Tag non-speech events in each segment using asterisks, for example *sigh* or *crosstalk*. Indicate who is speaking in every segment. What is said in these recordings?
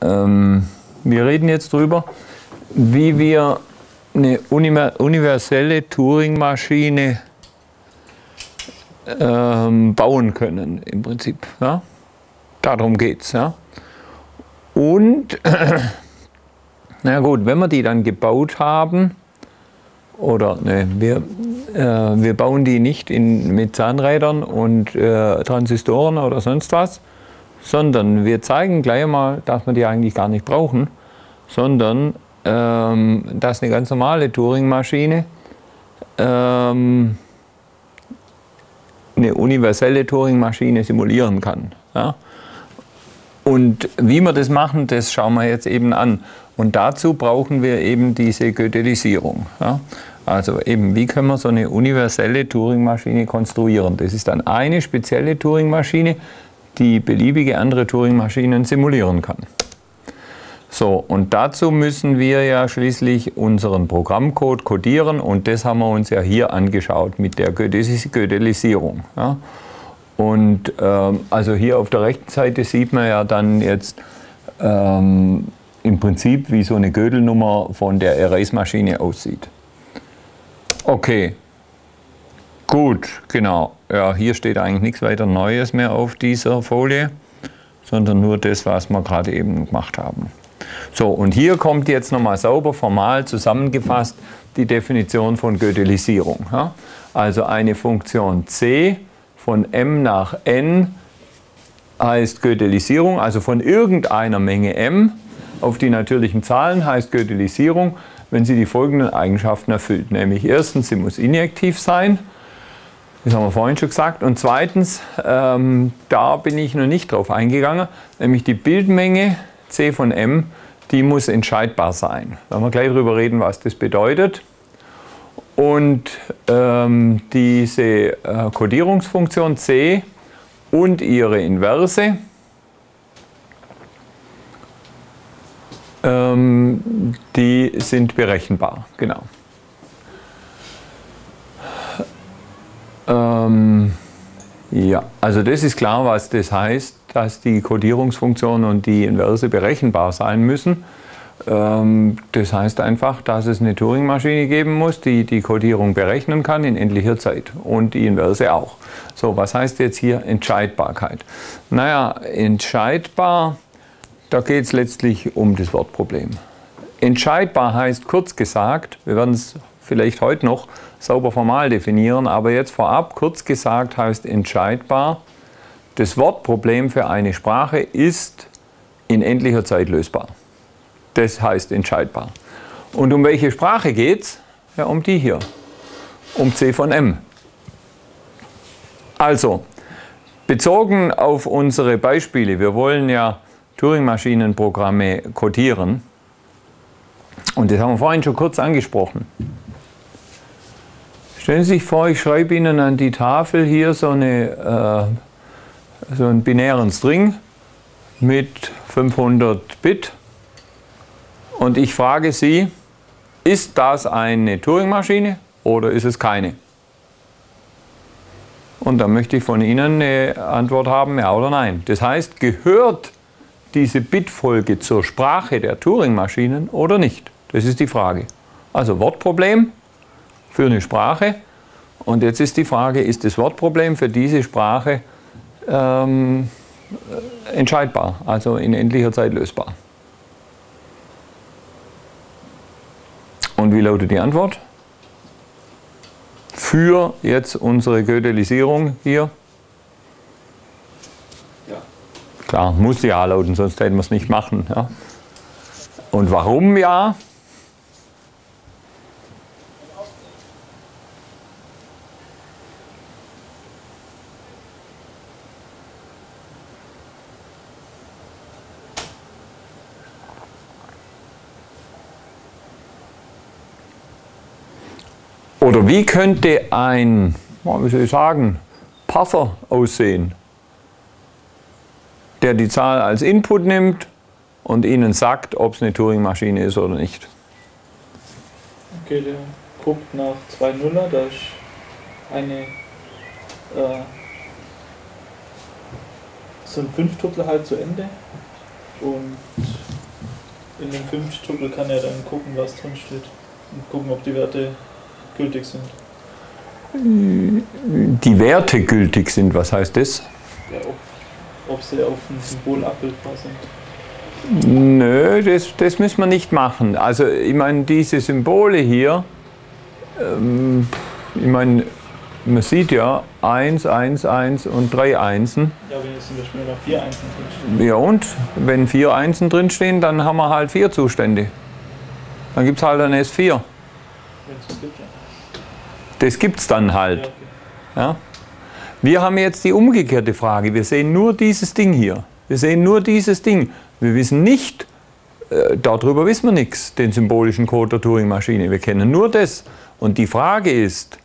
Speaker 1: ähm, wir reden jetzt darüber, wie wir eine universelle Turing-Maschine ähm, bauen können, im Prinzip. Ja? Darum geht es. Ja? Und, *clears throat* na gut, wenn wir die dann gebaut haben, oder ne, wir, äh, wir bauen die nicht in, mit Zahnrädern und äh, Transistoren oder sonst was, sondern wir zeigen gleich mal, dass wir die eigentlich gar nicht brauchen, sondern ähm, dass eine ganz normale Turing-Maschine ähm, eine universelle Turing-Maschine simulieren kann. Ja? Und wie wir das machen, das schauen wir jetzt eben an. Und dazu brauchen wir eben diese Gödelisierung. Ja? Also eben, wie können wir so eine universelle Turing-Maschine konstruieren? Das ist dann eine spezielle Turing-Maschine, die beliebige andere Turing-Maschinen simulieren kann. So, und dazu müssen wir ja schließlich unseren Programmcode codieren und das haben wir uns ja hier angeschaut mit der Gödelisierung. Ja. Und ähm, also hier auf der rechten Seite sieht man ja dann jetzt ähm, im Prinzip, wie so eine Gödelnummer von der Erase-Maschine aussieht. Okay, gut, genau. Ja, hier steht eigentlich nichts weiter Neues mehr auf dieser Folie, sondern nur das, was wir gerade eben gemacht haben. So, und hier kommt jetzt nochmal sauber formal zusammengefasst die Definition von Gödelisierung. Ja? Also eine Funktion c von m nach n heißt Gödelisierung, also von irgendeiner Menge m auf die natürlichen Zahlen heißt Gödelisierung, wenn sie die folgenden Eigenschaften erfüllt. Nämlich erstens, sie muss injektiv sein, das haben wir vorhin schon gesagt. Und zweitens, ähm, da bin ich noch nicht drauf eingegangen, nämlich die Bildmenge c von m die muss entscheidbar sein. Da werden wir gleich darüber reden, was das bedeutet. Und ähm, diese äh, C und ihre Inverse ähm, die sind berechenbar. Genau. Ähm, ja, also das ist klar, was das heißt dass die Codierungsfunktion und die Inverse berechenbar sein müssen. Ähm, das heißt einfach, dass es eine Turing-Maschine geben muss, die die Codierung berechnen kann in endlicher Zeit und die Inverse auch. So, was heißt jetzt hier Entscheidbarkeit? Naja, entscheidbar, da geht es letztlich um das Wortproblem. Entscheidbar heißt kurz gesagt, wir werden es vielleicht heute noch sauber formal definieren, aber jetzt vorab kurz gesagt heißt entscheidbar, das Wortproblem für eine Sprache ist in endlicher Zeit lösbar. Das heißt entscheidbar. Und um welche Sprache geht es? Ja, um die hier. Um C von M. Also, bezogen auf unsere Beispiele, wir wollen ja Turing-Maschinenprogramme codieren. Und das haben wir vorhin schon kurz angesprochen. Stellen Sie sich vor, ich schreibe Ihnen an die Tafel hier so eine äh, so einen binären String mit 500 Bit und ich frage Sie, ist das eine Turing-Maschine oder ist es keine? Und dann möchte ich von Ihnen eine Antwort haben, ja oder nein. Das heißt, gehört diese Bitfolge zur Sprache der Turing-Maschinen oder nicht? Das ist die Frage. Also Wortproblem für eine Sprache. Und jetzt ist die Frage, ist das Wortproblem für diese Sprache ähm, entscheidbar, also in endlicher Zeit lösbar. Und wie lautet die Antwort? Für jetzt unsere Gödelisierung hier? Ja. Klar, muss ja lauten, sonst hätten wir es nicht machen. Ja. Und warum ja? Oder wie könnte ein, wie soll ich sagen, Parser aussehen, der die Zahl als Input nimmt und Ihnen sagt, ob es eine Turing-Maschine ist oder nicht?
Speaker 2: Okay, der guckt nach zwei Nuller, da ist eine äh, so ein Fünftel halt zu Ende und in dem 5-Tuple kann er dann gucken, was drin steht. Und gucken, ob die Werte gültig sind.
Speaker 1: Die Werte gültig sind, was heißt das?
Speaker 2: Ja, ob, ob sie auf dem Symbol abbildbar sind.
Speaker 1: Nö, das, das müssen wir nicht machen. Also ich meine, diese Symbole hier, ähm, ich meine, man sieht ja 1, 1, 1 und 3 Einsen.
Speaker 2: Ja, wenn jetzt zum Beispiel noch 4 Einsen drinstehen.
Speaker 1: Ja und? Wenn 4 Einsen drinstehen, dann haben wir halt 4 Zustände. Dann gibt es halt ein S4.
Speaker 2: Wenn es gibt, ja.
Speaker 1: Das gibt es dann halt. Ja? Wir haben jetzt die umgekehrte Frage. Wir sehen nur dieses Ding hier. Wir sehen nur dieses Ding. Wir wissen nicht, äh, darüber wissen wir nichts, den symbolischen Code der Turing-Maschine. Wir kennen nur das. Und die Frage ist,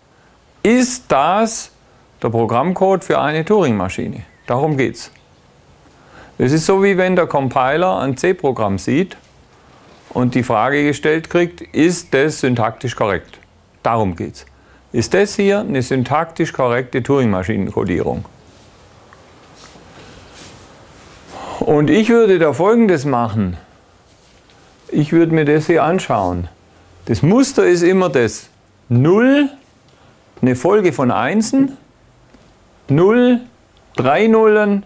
Speaker 1: ist das der Programmcode für eine Turing-Maschine? Darum geht's. Es ist so, wie wenn der Compiler ein C-Programm sieht und die Frage gestellt kriegt, ist das syntaktisch korrekt? Darum geht's. Ist das hier eine syntaktisch korrekte Turing-Maschinenkodierung? Und ich würde da folgendes machen. Ich würde mir das hier anschauen. Das Muster ist immer das 0, eine Folge von Einsen, 0, drei Nullen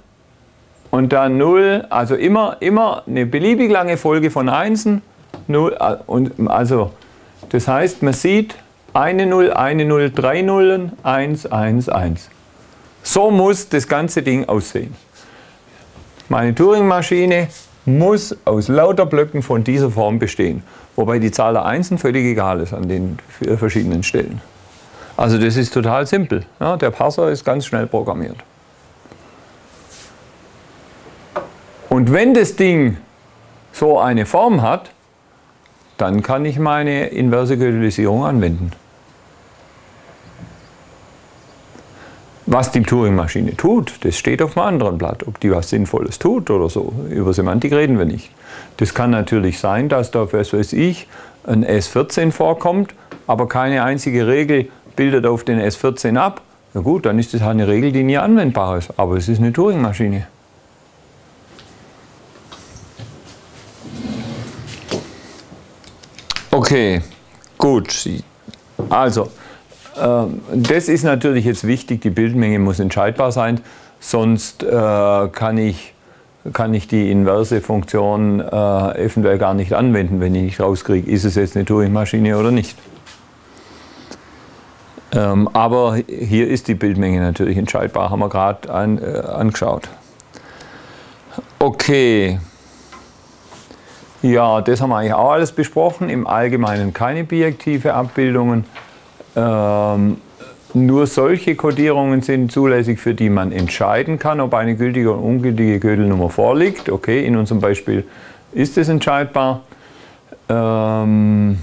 Speaker 1: und dann 0, also immer, immer eine beliebig lange Folge von Einsen. 0, äh, also, das heißt, man sieht eine 0, eine 0, drei Nullen, 1, 1, 1. So muss das ganze Ding aussehen. Meine Turing-Maschine muss aus lauter Blöcken von dieser Form bestehen, wobei die Zahl der Einsen völlig egal ist an den verschiedenen Stellen. Also das ist total simpel. Ja, der Parser ist ganz schnell programmiert. Und wenn das Ding so eine Form hat, dann kann ich meine inverse Gödelisierung anwenden. Was die Turing-Maschine tut, das steht auf einem anderen Blatt. Ob die was Sinnvolles tut oder so, über Semantik reden wir nicht. Das kann natürlich sein, dass da, was weiß ich, ein S14 vorkommt, aber keine einzige Regel bildet auf den S14 ab. Na gut, dann ist das eine Regel, die nie anwendbar ist. Aber es ist eine Turing-Maschine. Okay, gut. Also, das ist natürlich jetzt wichtig, die Bildmenge muss entscheidbar sein, sonst äh, kann, ich, kann ich die inverse Funktion äh, eventuell gar nicht anwenden, wenn ich nicht rauskriege, ist es jetzt eine Turing-Maschine oder nicht. Ähm, aber hier ist die Bildmenge natürlich entscheidbar, haben wir gerade äh, angeschaut. Okay. Ja, das haben wir eigentlich auch alles besprochen. Im Allgemeinen keine bijektive Abbildungen. Ähm, nur solche Codierungen sind zulässig, für die man entscheiden kann, ob eine gültige oder ungültige Gödelnummer vorliegt. Okay, in unserem Beispiel ist es entscheidbar. Ähm,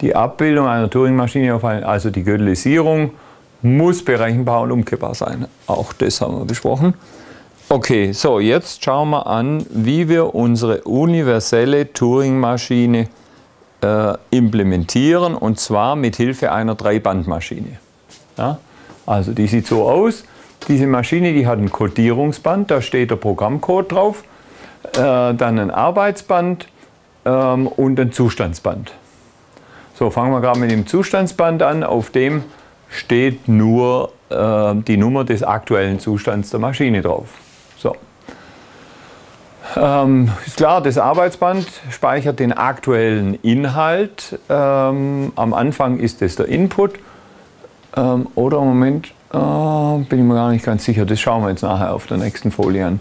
Speaker 1: die Abbildung einer Turing-Maschine, also die Gödelisierung, muss berechenbar und umkehrbar sein. Auch das haben wir besprochen. Okay, so jetzt schauen wir an, wie wir unsere universelle Turing-Maschine äh, implementieren und zwar mit Hilfe einer Dreibandmaschine. Ja? Also die sieht so aus. Diese Maschine, die hat ein Codierungsband, da steht der Programmcode drauf, äh, dann ein Arbeitsband ähm, und ein Zustandsband. So, fangen wir gerade mit dem Zustandsband an. Auf dem steht nur äh, die Nummer des aktuellen Zustands der Maschine drauf. Ähm, ist klar, das Arbeitsband speichert den aktuellen Inhalt. Ähm, am Anfang ist es der Input. Ähm, oder im Moment äh, bin ich mir gar nicht ganz sicher. Das schauen wir jetzt nachher auf der nächsten Folie an.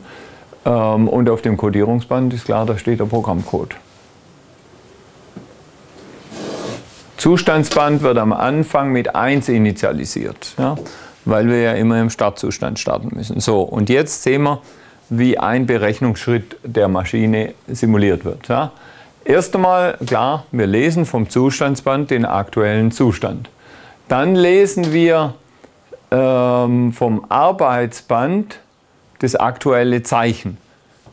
Speaker 1: Ähm, und auf dem Codierungsband ist klar, da steht der Programmcode. Zustandsband wird am Anfang mit 1 initialisiert, ja, weil wir ja immer im Startzustand starten müssen. So, und jetzt sehen wir, wie ein Berechnungsschritt der Maschine simuliert wird. Ja. Erst einmal, klar, wir lesen vom Zustandsband den aktuellen Zustand. Dann lesen wir ähm, vom Arbeitsband das aktuelle Zeichen.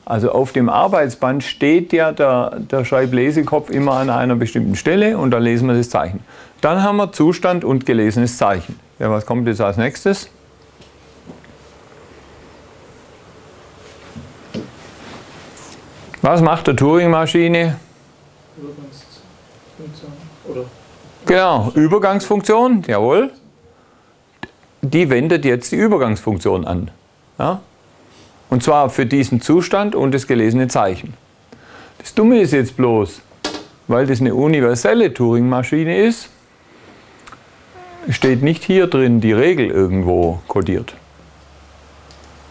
Speaker 1: Also auf dem Arbeitsband steht ja der, der Schreiblesekopf immer an einer bestimmten Stelle und da lesen wir das Zeichen. Dann haben wir Zustand und gelesenes Zeichen. Ja, was kommt jetzt als nächstes? Was macht der Turing-Maschine?
Speaker 2: Übergangsfunktion. Oder?
Speaker 1: Genau, Übergangsfunktion, jawohl. Die wendet jetzt die Übergangsfunktion an. Ja? Und zwar für diesen Zustand und das gelesene Zeichen. Das Dumme ist jetzt bloß, weil das eine universelle Turing-Maschine ist, steht nicht hier drin die Regel irgendwo kodiert,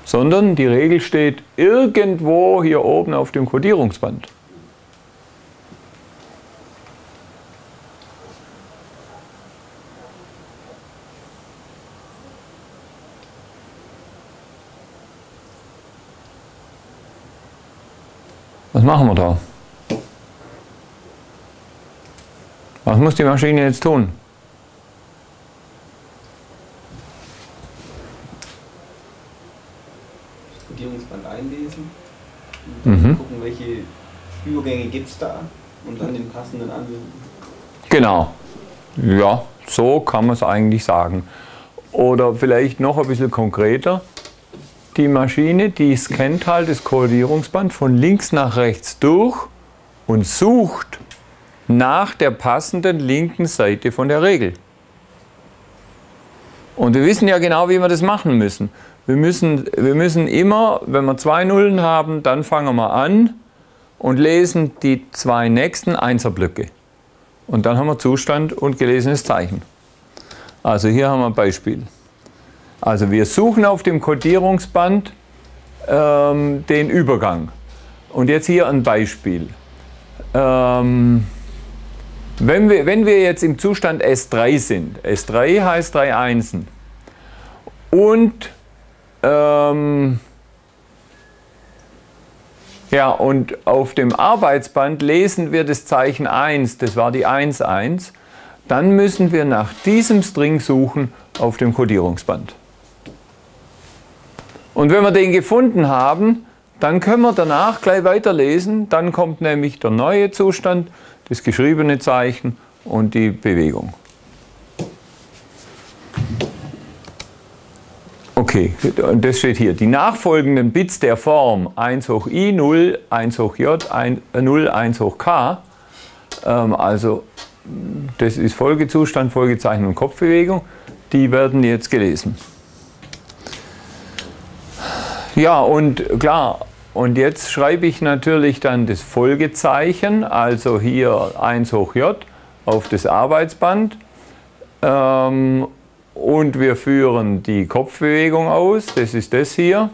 Speaker 1: sondern die Regel steht irgendwo hier oben auf dem Kodierungsband. Was machen wir da? Was muss die Maschine jetzt tun?
Speaker 3: Das Kodierungsband einlesen,
Speaker 1: Mhm.
Speaker 3: gucken, welche Übergänge gibt es da und dann den passenden anwenden.
Speaker 1: Genau. Ja, so kann man es eigentlich sagen. Oder vielleicht noch ein bisschen konkreter. Die Maschine, die scannt halt das Kodierungsband von links nach rechts durch und sucht nach der passenden linken Seite von der Regel. Und wir wissen ja genau, wie wir das machen müssen. Wir müssen, wir müssen immer, wenn wir zwei Nullen haben, dann fangen wir an und lesen die zwei nächsten Einserblöcke. Und dann haben wir Zustand und gelesenes Zeichen. Also hier haben wir ein Beispiel. Also wir suchen auf dem Kodierungsband ähm, den Übergang. Und jetzt hier ein Beispiel. Ähm, wenn, wir, wenn wir jetzt im Zustand S3 sind, S3 heißt drei Einsen, und ähm, ja, und auf dem Arbeitsband lesen wir das Zeichen 1, das war die 1, 1. Dann müssen wir nach diesem String suchen auf dem Kodierungsband. Und wenn wir den gefunden haben, dann können wir danach gleich weiterlesen. Dann kommt nämlich der neue Zustand, das geschriebene Zeichen und die Bewegung. Okay, und das steht hier. Die nachfolgenden Bits der Form 1 hoch i, 0, 1 hoch j, 1, 0, 1 hoch k, ähm, also das ist Folgezustand, Folgezeichen und Kopfbewegung, die werden jetzt gelesen. Ja, und klar, und jetzt schreibe ich natürlich dann das Folgezeichen, also hier 1 hoch j auf das Arbeitsband. Ähm, und wir führen die Kopfbewegung aus, das ist das hier.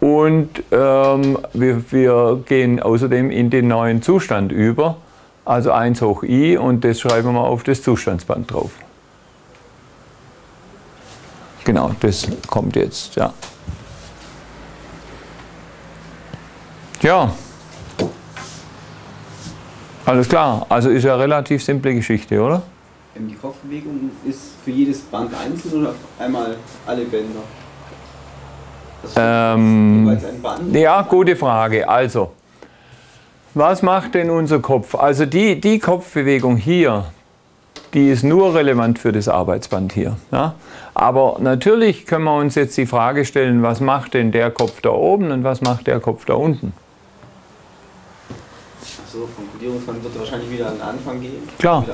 Speaker 1: Und ähm, wir, wir gehen außerdem in den neuen Zustand über, also 1 hoch i und das schreiben wir auf das Zustandsband drauf. Genau, das kommt jetzt, ja. Ja, alles klar. Also ist ja eine relativ simple Geschichte, oder?
Speaker 3: Die Kopfbewegung ist für jedes Band einzeln oder einmal alle Bänder?
Speaker 1: Ähm,
Speaker 3: Band?
Speaker 1: Ja, gute Frage. Also, was macht denn unser Kopf? Also die, die Kopfbewegung hier, die ist nur relevant für das Arbeitsband hier. Ja? Aber natürlich können wir uns jetzt die Frage stellen, was macht denn der Kopf da oben und was macht der Kopf da unten?
Speaker 3: So, vom Kodierungsband wird wahrscheinlich wieder an den Anfang gehen.
Speaker 1: Klar.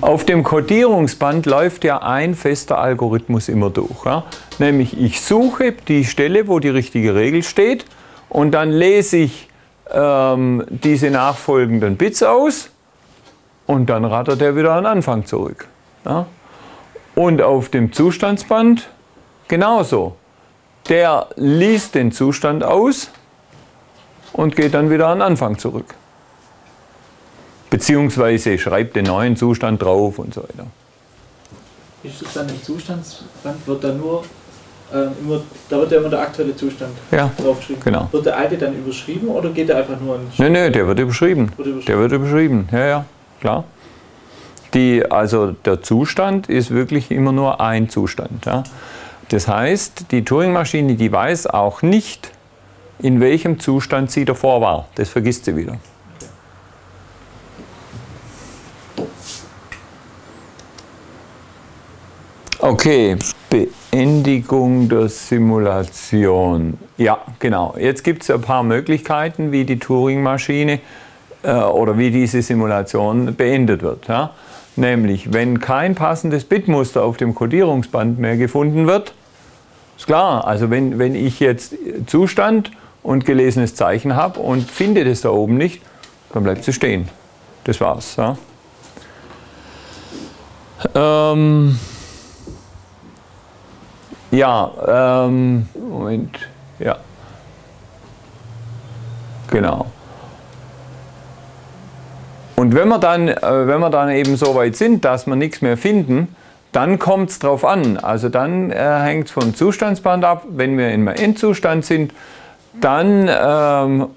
Speaker 1: Auf dem Kodierungsband läuft ja ein fester Algorithmus immer durch. Ja? Nämlich ich suche die Stelle, wo die richtige Regel steht und dann lese ich ähm, diese nachfolgenden Bits aus und dann rattert er wieder an den Anfang zurück. Ja? Und auf dem Zustandsband genauso. Der liest den Zustand aus und geht dann wieder an den Anfang zurück. Beziehungsweise schreibt den neuen Zustand drauf und so weiter.
Speaker 2: Ist es dann im Zustandsband, wird da nur ähm, immer, da wird ja immer der aktuelle Zustand
Speaker 1: Ja,
Speaker 2: draufgeschrieben.
Speaker 1: genau.
Speaker 2: Wird der alte dann überschrieben oder geht der einfach nur in
Speaker 1: Nö, nö, der wird überschrieben.
Speaker 2: Wird überschrieben.
Speaker 1: Der wird überschrieben, ja, ja, klar. Die, also der Zustand ist wirklich immer nur ein Zustand. Ja. Das heißt, die Turing-Maschine, die weiß auch nicht, in welchem Zustand sie davor war. Das vergisst sie wieder. Okay, Beendigung der Simulation. Ja, genau. Jetzt gibt es ein paar Möglichkeiten, wie die Turing-Maschine äh, oder wie diese Simulation beendet wird. Ja? Nämlich, wenn kein passendes Bitmuster auf dem Codierungsband mehr gefunden wird, ist klar, also wenn, wenn ich jetzt Zustand und gelesenes Zeichen habe und finde das da oben nicht, dann bleibt sie stehen. Das war's. Ja. Ähm, ja, ähm, Moment, ja. Genau. Und wenn wir dann, äh, wenn wir dann eben so weit sind, dass wir nichts mehr finden, dann kommt es drauf an. Also dann äh, hängt es vom Zustandsband ab. Wenn wir im Endzustand sind, dann ähm,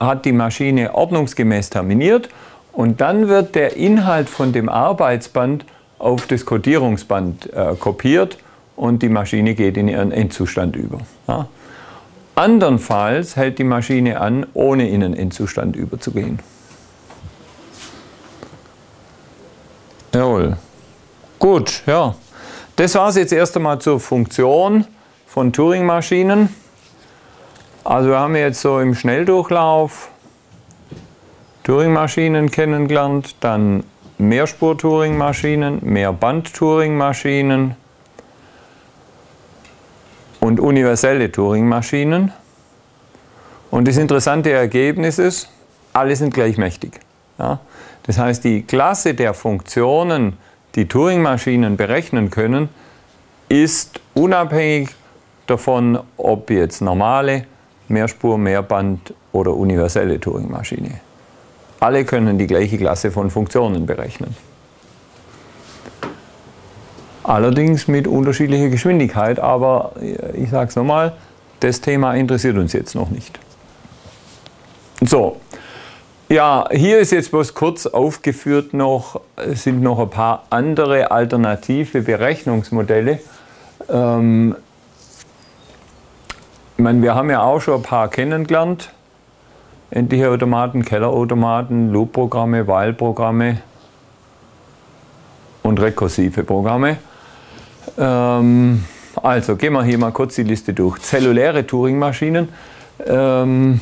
Speaker 1: hat die Maschine ordnungsgemäß terminiert und dann wird der Inhalt von dem Arbeitsband auf das Codierungsband äh, kopiert und die Maschine geht in ihren Endzustand über. Ja. Andernfalls hält die Maschine an, ohne in den Endzustand überzugehen. Jawohl. Gut, ja. Das war es jetzt erst einmal zur Funktion von Turing-Maschinen. Also wir haben jetzt so im Schnelldurchlauf Turing-Maschinen kennengelernt, dann Mehrspur-Turing-Maschinen, Mehrband-Turing-Maschinen und universelle Turing-Maschinen. Und das interessante Ergebnis ist, alle sind gleich mächtig. Ja? Das heißt, die Klasse der Funktionen, die Turing-Maschinen berechnen können, ist unabhängig davon, ob jetzt normale, Mehrspur, Mehrband oder universelle Turing-Maschine. Alle können die gleiche Klasse von Funktionen berechnen. Allerdings mit unterschiedlicher Geschwindigkeit, aber ich sage es nochmal, das Thema interessiert uns jetzt noch nicht. So, ja, hier ist jetzt bloß kurz aufgeführt noch, sind noch ein paar andere alternative Berechnungsmodelle. Ähm, ich meine, wir haben ja auch schon ein paar kennengelernt. Endliche Automaten, Kellerautomaten, Loop-Programme, While-Programme und rekursive Programme. Ähm, also gehen wir hier mal kurz die Liste durch. Zelluläre Turing-Maschinen. Ähm,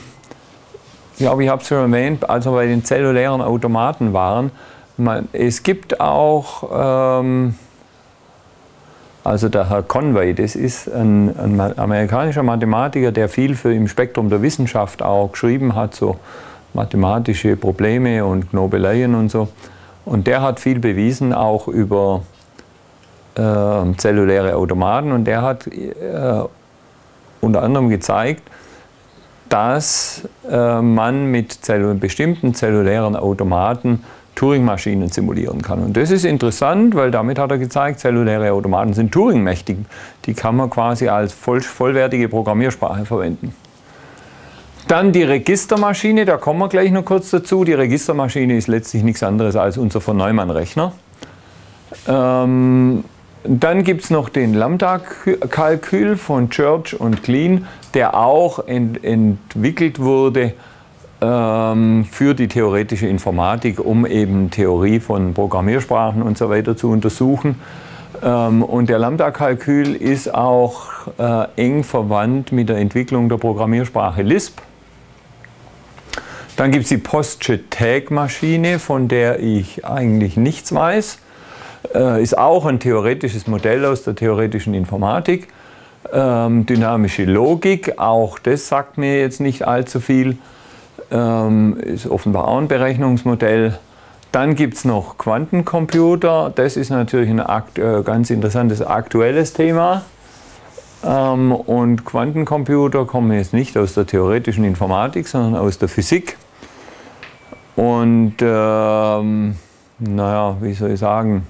Speaker 1: ich glaube, ich habe es schon erwähnt, als wir bei den zellulären Automaten waren. Man, es gibt auch ähm, also der Herr Conway, das ist ein, ein, amerikanischer Mathematiker, der viel für im Spektrum der Wissenschaft auch geschrieben hat, so mathematische Probleme und Knobeleien und so. Und der hat viel bewiesen, auch über äh, zelluläre Automaten. Und der hat äh, unter anderem gezeigt, dass äh, man mit zellu bestimmten zellulären Automaten Turing-Maschinen simulieren kann. Und das ist interessant, weil damit hat er gezeigt, zelluläre Automaten sind Turing-mächtig. Die kann man quasi als voll, vollwertige Programmiersprache verwenden. Dann die Registermaschine, da kommen wir gleich noch kurz dazu. Die Registermaschine ist letztlich nichts anderes als unser von Neumann-Rechner. Ähm, dann gibt es noch den Lambda-Kalkül von Church und Klein, der auch ent entwickelt wurde ähm, für die theoretische Informatik, um eben Theorie von Programmiersprachen und so weiter zu untersuchen. Ähm, und der Lambda-Kalkül ist auch äh, eng verwandt mit der Entwicklung der Programmiersprache Lisp. Dann gibt es die Postje-Tag-Maschine, von der ich eigentlich nichts weiß. Äh, ist auch ein theoretisches Modell aus der theoretischen Informatik. Ähm, dynamische Logik, auch das sagt mir jetzt nicht allzu viel ähm, ist offenbar auch ein Berechnungsmodell. Dann gibt es noch Quantencomputer. Das ist natürlich ein akt, äh, ganz interessantes aktuelles Thema. Ähm, und Quantencomputer kommen jetzt nicht aus der theoretischen Informatik, sondern aus der Physik. Und ähm, naja, wie soll ich sagen?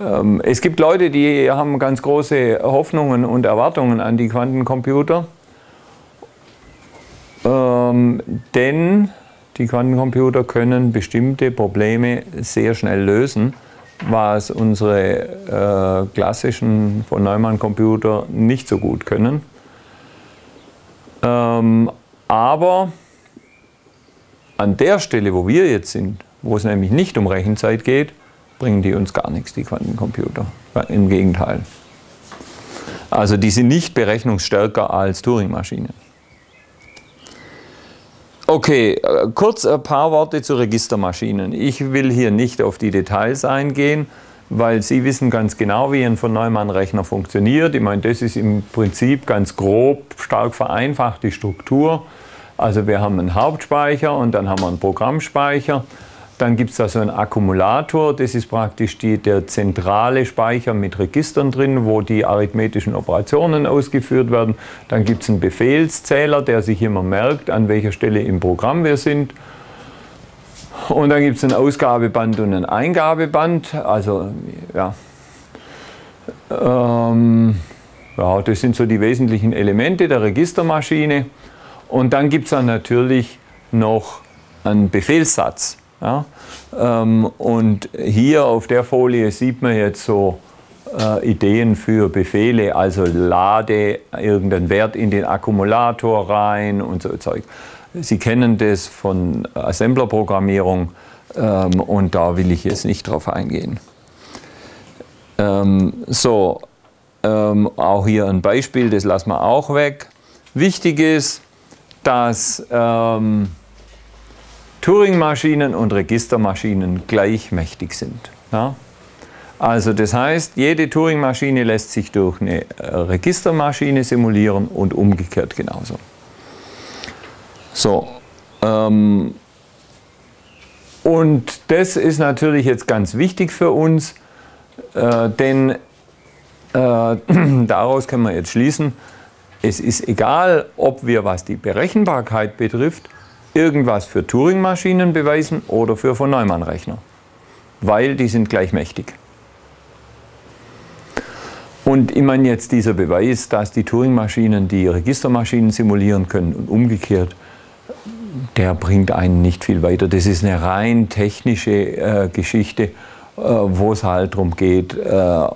Speaker 1: Ähm, es gibt Leute, die haben ganz große Hoffnungen und Erwartungen an die Quantencomputer. Ähm, denn die Quantencomputer können bestimmte Probleme sehr schnell lösen, was unsere äh, klassischen von Neumann Computer nicht so gut können. Ähm, aber an der Stelle, wo wir jetzt sind, wo es nämlich nicht um Rechenzeit geht, bringen die uns gar nichts, die Quantencomputer. Im Gegenteil. Also die sind nicht berechnungsstärker als Turing-Maschinen. Okay, äh, kurz ein paar Worte zu Registermaschinen. Ich will hier nicht auf die Details eingehen, weil Sie wissen ganz genau, wie ein von Neumann-Rechner funktioniert. Ich meine, das ist im Prinzip ganz grob, stark vereinfacht die Struktur. Also wir haben einen Hauptspeicher und dann haben wir einen Programmspeicher. Dann gibt es da so einen Akkumulator, das ist praktisch die, der zentrale Speicher mit Registern drin, wo die arithmetischen Operationen ausgeführt werden. Dann gibt es einen Befehlszähler, der sich immer merkt, an welcher Stelle im Programm wir sind. Und dann gibt es ein Ausgabeband und ein Eingabeband. Also ja, ähm, ja, das sind so die wesentlichen Elemente der Registermaschine. Und dann gibt es dann natürlich noch einen Befehlssatz. Ja? Ähm, und hier auf der Folie sieht man jetzt so äh, Ideen für Befehle, also lade irgendeinen Wert in den Akkumulator rein und so Zeug. Sie kennen das von Assembler-Programmierung ähm, und da will ich jetzt nicht drauf eingehen. Ähm, so, ähm, auch hier ein Beispiel, das lassen wir auch weg. Wichtig ist, dass ähm, Turing-Maschinen und Registermaschinen gleich mächtig sind. Ja? Also das heißt, jede Turing-Maschine lässt sich durch eine äh, Registermaschine simulieren und umgekehrt genauso. So, ähm, und das ist natürlich jetzt ganz wichtig für uns, äh, denn äh, *clears throat* daraus können wir jetzt schließen, es ist egal, ob wir, was die Berechenbarkeit betrifft, irgendwas für Turing-Maschinen beweisen oder für von Neumann-Rechner, weil die sind gleich mächtig. Und ich meine jetzt dieser Beweis, dass die Turing-Maschinen die Registermaschinen simulieren können und umgekehrt, der bringt einen nicht viel weiter. Das ist eine rein technische äh, Geschichte, äh, wo es halt darum geht, äh,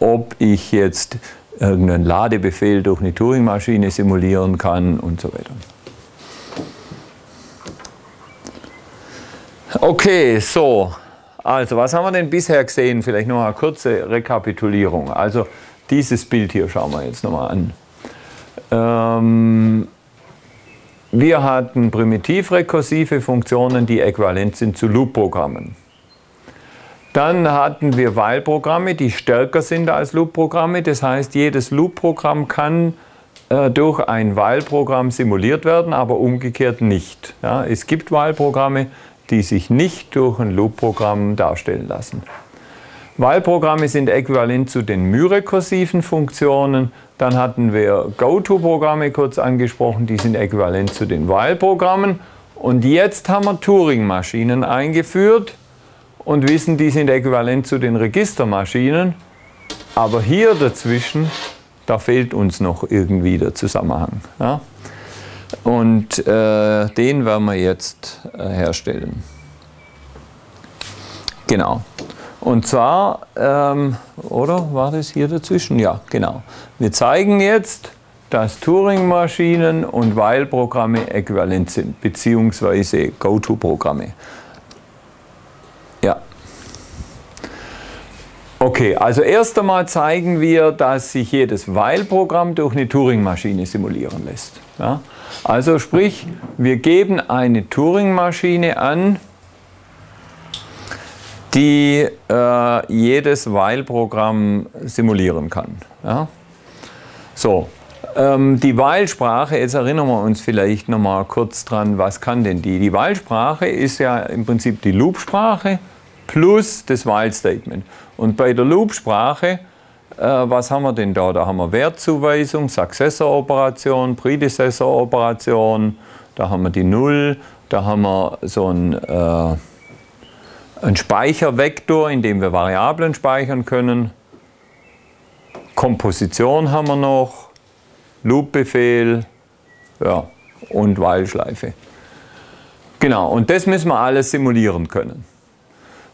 Speaker 1: ob ich jetzt irgendeinen Ladebefehl durch eine Turing-Maschine simulieren kann und so weiter. Okay, so. Also, was haben wir denn bisher gesehen? Vielleicht noch eine kurze Rekapitulierung. Also, dieses Bild hier schauen wir jetzt nochmal an. Ähm, wir hatten primitiv-rekursive Funktionen, die äquivalent sind zu Loop-Programmen. Dann hatten wir While-Programme, die stärker sind als Loop-Programme. Das heißt, jedes Loop-Programm kann äh, durch ein While-Programm simuliert werden, aber umgekehrt nicht. Ja, es gibt While-Programme, die sich nicht durch ein Loop-Programm darstellen lassen. While-Programme sind äquivalent zu den myrekursiven Funktionen. Dann hatten wir GoTo-Programme kurz angesprochen, die sind äquivalent zu den While-Programmen. Und jetzt haben wir Turing-Maschinen eingeführt und wissen, die sind äquivalent zu den Registermaschinen. Aber hier dazwischen, da fehlt uns noch irgendwie der Zusammenhang. Ja? Und äh, den werden wir jetzt äh, herstellen. Genau. Und zwar, ähm, oder war das hier dazwischen? Ja, genau. Wir zeigen jetzt, dass Turing-Maschinen und While-Programme äquivalent sind, beziehungsweise GoTo-Programme. Ja. Okay, also erst einmal zeigen wir, dass sich jedes While-Programm durch eine Turing-Maschine simulieren lässt. Ja? Also sprich, wir geben eine Turing-Maschine an, die äh, jedes While-Programm simulieren kann. Ja? So, ähm, die While-Sprache, jetzt erinnern wir uns vielleicht noch mal kurz dran, was kann denn die? Die While-Sprache ist ja im Prinzip die Loop-Sprache plus das While-Statement. Und bei der Loop-Sprache was haben wir denn da? Da haben wir Wertzuweisung, Successor-Operation, Predecessor-Operation, da haben wir die Null, da haben wir so ein, äh, ein Speichervektor, in dem wir Variablen speichern können. Komposition haben wir noch, Loop-Befehl ja, und While-Schleife. Genau, und das müssen wir alles simulieren können.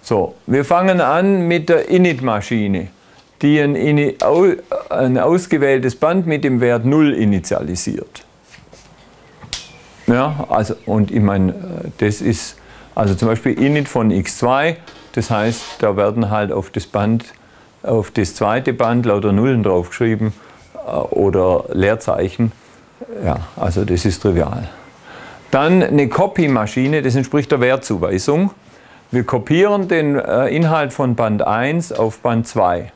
Speaker 1: So, wir fangen an mit der Init-Maschine die ein, ein ausgewähltes Band mit dem Wert 0 initialisiert. Ja, also, und ich meine, das ist also zum Beispiel init von x2, das heißt, da werden halt auf das Band, auf das zweite Band lauter Nullen draufgeschrieben äh, oder Leerzeichen. Ja, also das ist trivial. Dann eine Copy-Maschine, das entspricht der Wertzuweisung. Wir kopieren den äh, Inhalt von Band 1 auf Band 2.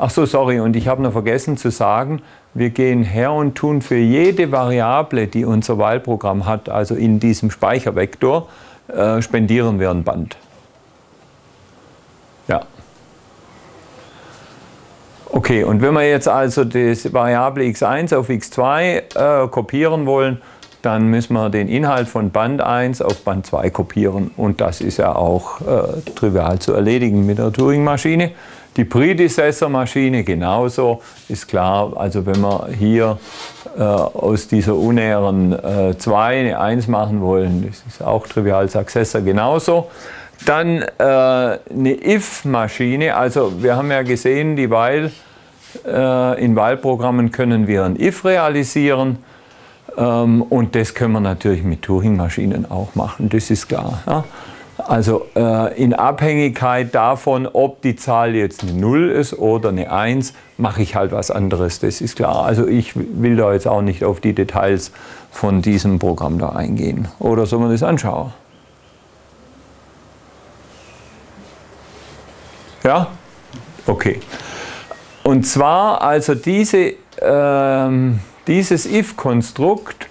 Speaker 1: Ach so, sorry, und ich habe noch vergessen zu sagen, wir gehen her und tun für jede Variable, die unser Wahlprogramm hat, also in diesem Speichervektor, äh, spendieren wir ein Band. Ja. Okay, und wenn wir jetzt also das Variable x1 auf x2 äh, kopieren wollen, dann müssen wir den Inhalt von Band 1 auf Band 2 kopieren. Und das ist ja auch äh, trivial zu erledigen mit der Turing-Maschine. Die Predecessor-Maschine genauso, ist klar, also wenn wir hier äh, aus dieser unären 2 äh, eine 1 machen wollen, das ist auch trivial, Successor genauso. Dann äh, eine if-Maschine, also wir haben ja gesehen, die While, äh, in While-Programmen können wir ein if realisieren ähm, und das können wir natürlich mit Turing-Maschinen auch machen, das ist klar. Ja? Also äh, in Abhängigkeit davon, ob die Zahl jetzt eine 0 ist oder eine 1, mache ich halt was anderes, das ist klar. Also ich will da jetzt auch nicht auf die Details von diesem Programm da eingehen. Oder soll man das anschauen? Ja? Okay. Und zwar also diese, ähm, dieses if-Konstrukt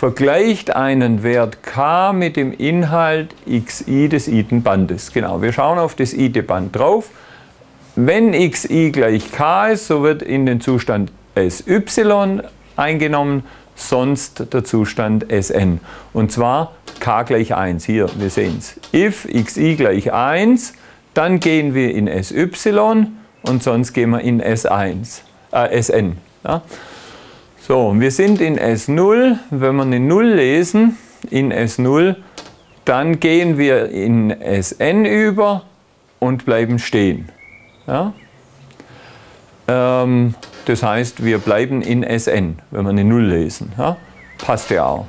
Speaker 1: vergleicht einen Wert k mit dem Inhalt xi des iden-Bandes. Genau, wir schauen auf das ide-Band drauf. Wenn xi gleich k ist, so wird in den Zustand sy eingenommen, sonst der Zustand sn. Und zwar k gleich 1. Hier, wir sehen es. If xi gleich 1, dann gehen wir in sy und sonst gehen wir in S1, äh, Sn. Ja. So, wir sind in S0. Wenn wir eine 0 lesen in S0, dann gehen wir in Sn über und bleiben stehen. Ja? Ähm, das heißt, wir bleiben in Sn, wenn wir eine 0 lesen. Ja? Passt ja auch.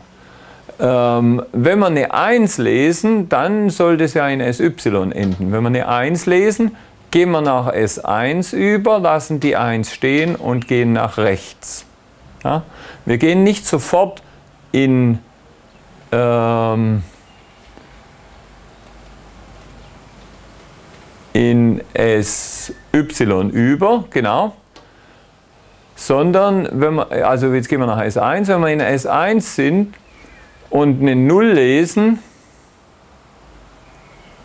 Speaker 1: Ähm, wenn wir eine 1 lesen, dann soll das ja in Sy enden. Wenn wir eine 1 lesen, gehen wir nach S1 über, lassen die 1 stehen und gehen nach rechts. Ja? Wir gehen nicht sofort in ähm, in SY über, genau, sondern wenn wir, also jetzt gehen wir nach S1, wenn wir in S1 sind und eine 0 lesen,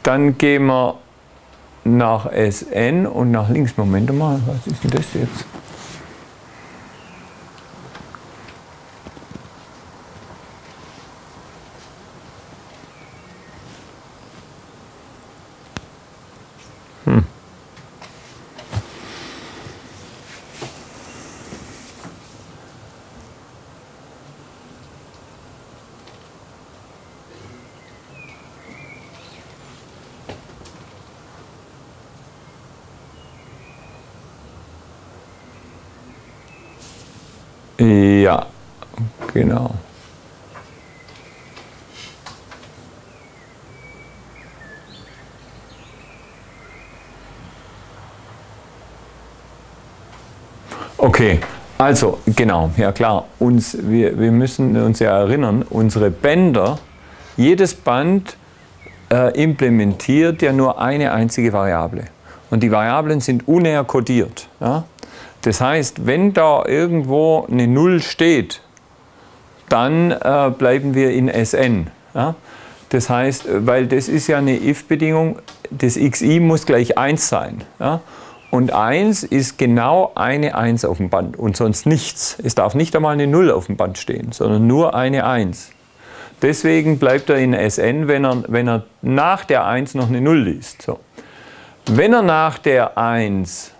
Speaker 1: dann gehen wir nach Sn und nach links. Moment mal, was ist denn das jetzt? Ja, genau. Okay, also genau, ja klar, uns, wir, wir müssen uns ja erinnern, unsere Bänder, jedes Band äh, implementiert ja nur eine einzige Variable. Und die Variablen sind unäher kodiert. Ja? Das heißt, wenn da irgendwo eine 0 steht, dann äh, bleiben wir in Sn. Ja? Das heißt, weil das ist ja eine if-Bedingung, das xi muss gleich 1 sein. Ja? Und 1 ist genau eine 1 auf dem Band und sonst nichts. Es darf nicht einmal eine 0 auf dem Band stehen, sondern nur eine 1. Deswegen bleibt er in Sn, wenn er, wenn er nach der 1 noch eine 0 liest. So. Wenn er nach der 1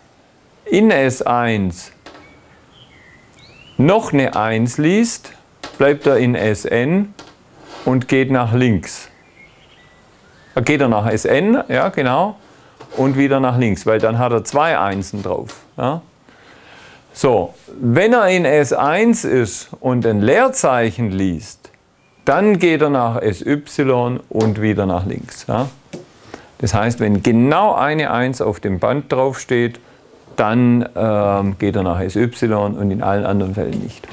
Speaker 1: in S1 noch eine 1 liest, bleibt er in Sn und geht nach links. Geht er nach Sn, ja genau, und wieder nach links, weil dann hat er zwei Einsen drauf. Ja. So, wenn er in S1 ist und ein Leerzeichen liest, dann geht er nach SY und wieder nach links. Ja. Das heißt, wenn genau eine 1 auf dem Band draufsteht, dann ähm, geht er nach SY und in allen anderen Fällen nicht.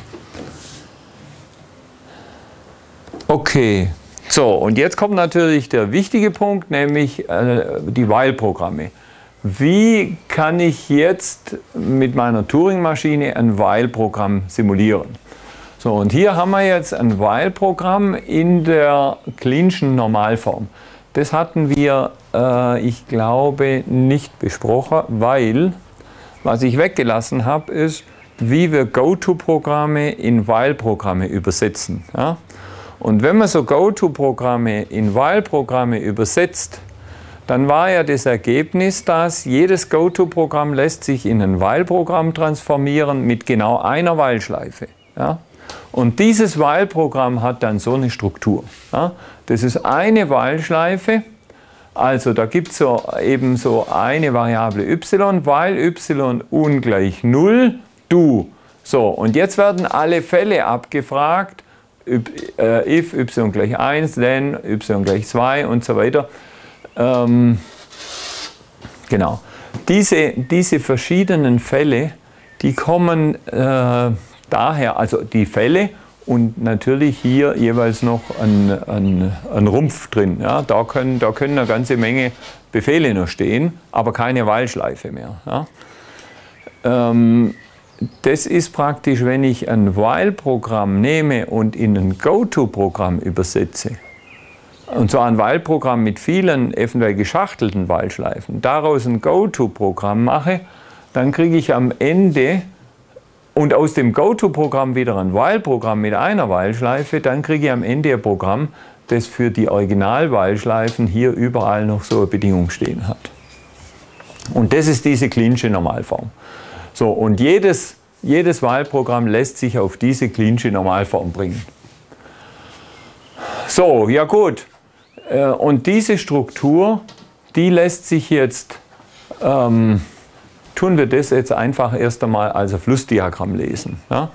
Speaker 1: Okay, so und jetzt kommt natürlich der wichtige Punkt, nämlich äh, die While-Programme. Wie kann ich jetzt mit meiner Turing-Maschine ein While-Programm simulieren? So, und hier haben wir jetzt ein While-Programm in der Clinchen Normalform. Das hatten wir, äh, ich glaube, nicht besprochen, weil was ich weggelassen habe, ist, wie wir GoTo-Programme in While-Programme übersetzen. Ja? Und wenn man so GoTo-Programme in While-Programme übersetzt, dann war ja das Ergebnis, dass jedes GoTo-Programm lässt sich in ein While-Programm transformieren mit genau einer While-Schleife. Ja? Und dieses While-Programm hat dann so eine Struktur. Ja? Das ist eine While-Schleife, also da gibt es so, eben so eine Variable y, weil y ungleich 0, du. So, und jetzt werden alle Fälle abgefragt, äh, if y gleich 1, then y gleich 2 und so weiter. Ähm, genau. Diese, diese verschiedenen Fälle, die kommen äh, daher, also die Fälle und natürlich hier jeweils noch ein, ein, ein Rumpf drin. Ja, da, können, da können eine ganze Menge Befehle noch stehen, aber keine Wahlschleife mehr. Ja. Ähm, das ist praktisch, wenn ich ein While-Programm nehme und in ein Go-To-Programm übersetze, und zwar ein While-Programm mit vielen eventuell geschachtelten While-Schleifen, daraus ein Go-To-Programm mache, dann kriege ich am Ende und aus dem Go-To-Programm wieder ein While-Programm mit einer While-Schleife, dann kriege ich am Ende ein Programm, das für die Original-While-Schleifen hier überall noch so eine Bedingung stehen hat. Und das ist diese klinische Normalform. So, und jedes, jedes Wahlprogramm lässt sich auf diese klinische Normalform bringen. So, ja gut. Äh, und diese Struktur, die lässt sich jetzt, ähm, tun wir das jetzt einfach erst einmal als ein Flussdiagramm lesen. Ja?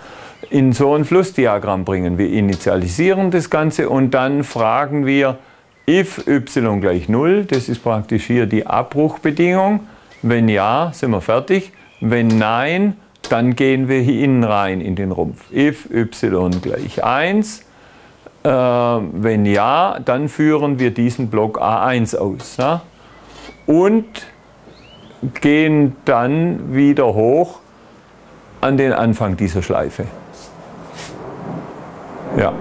Speaker 1: In so ein Flussdiagramm bringen. Wir initialisieren das Ganze und dann fragen wir, if y gleich 0, das ist praktisch hier die Abbruchbedingung. Wenn ja, sind wir fertig. Wenn nein, dann gehen wir hier innen rein in den Rumpf. If y gleich 1. Äh, wenn ja, dann führen wir diesen Block A1 aus. Ja? Und gehen dann wieder hoch an den Anfang dieser Schleife. Ja.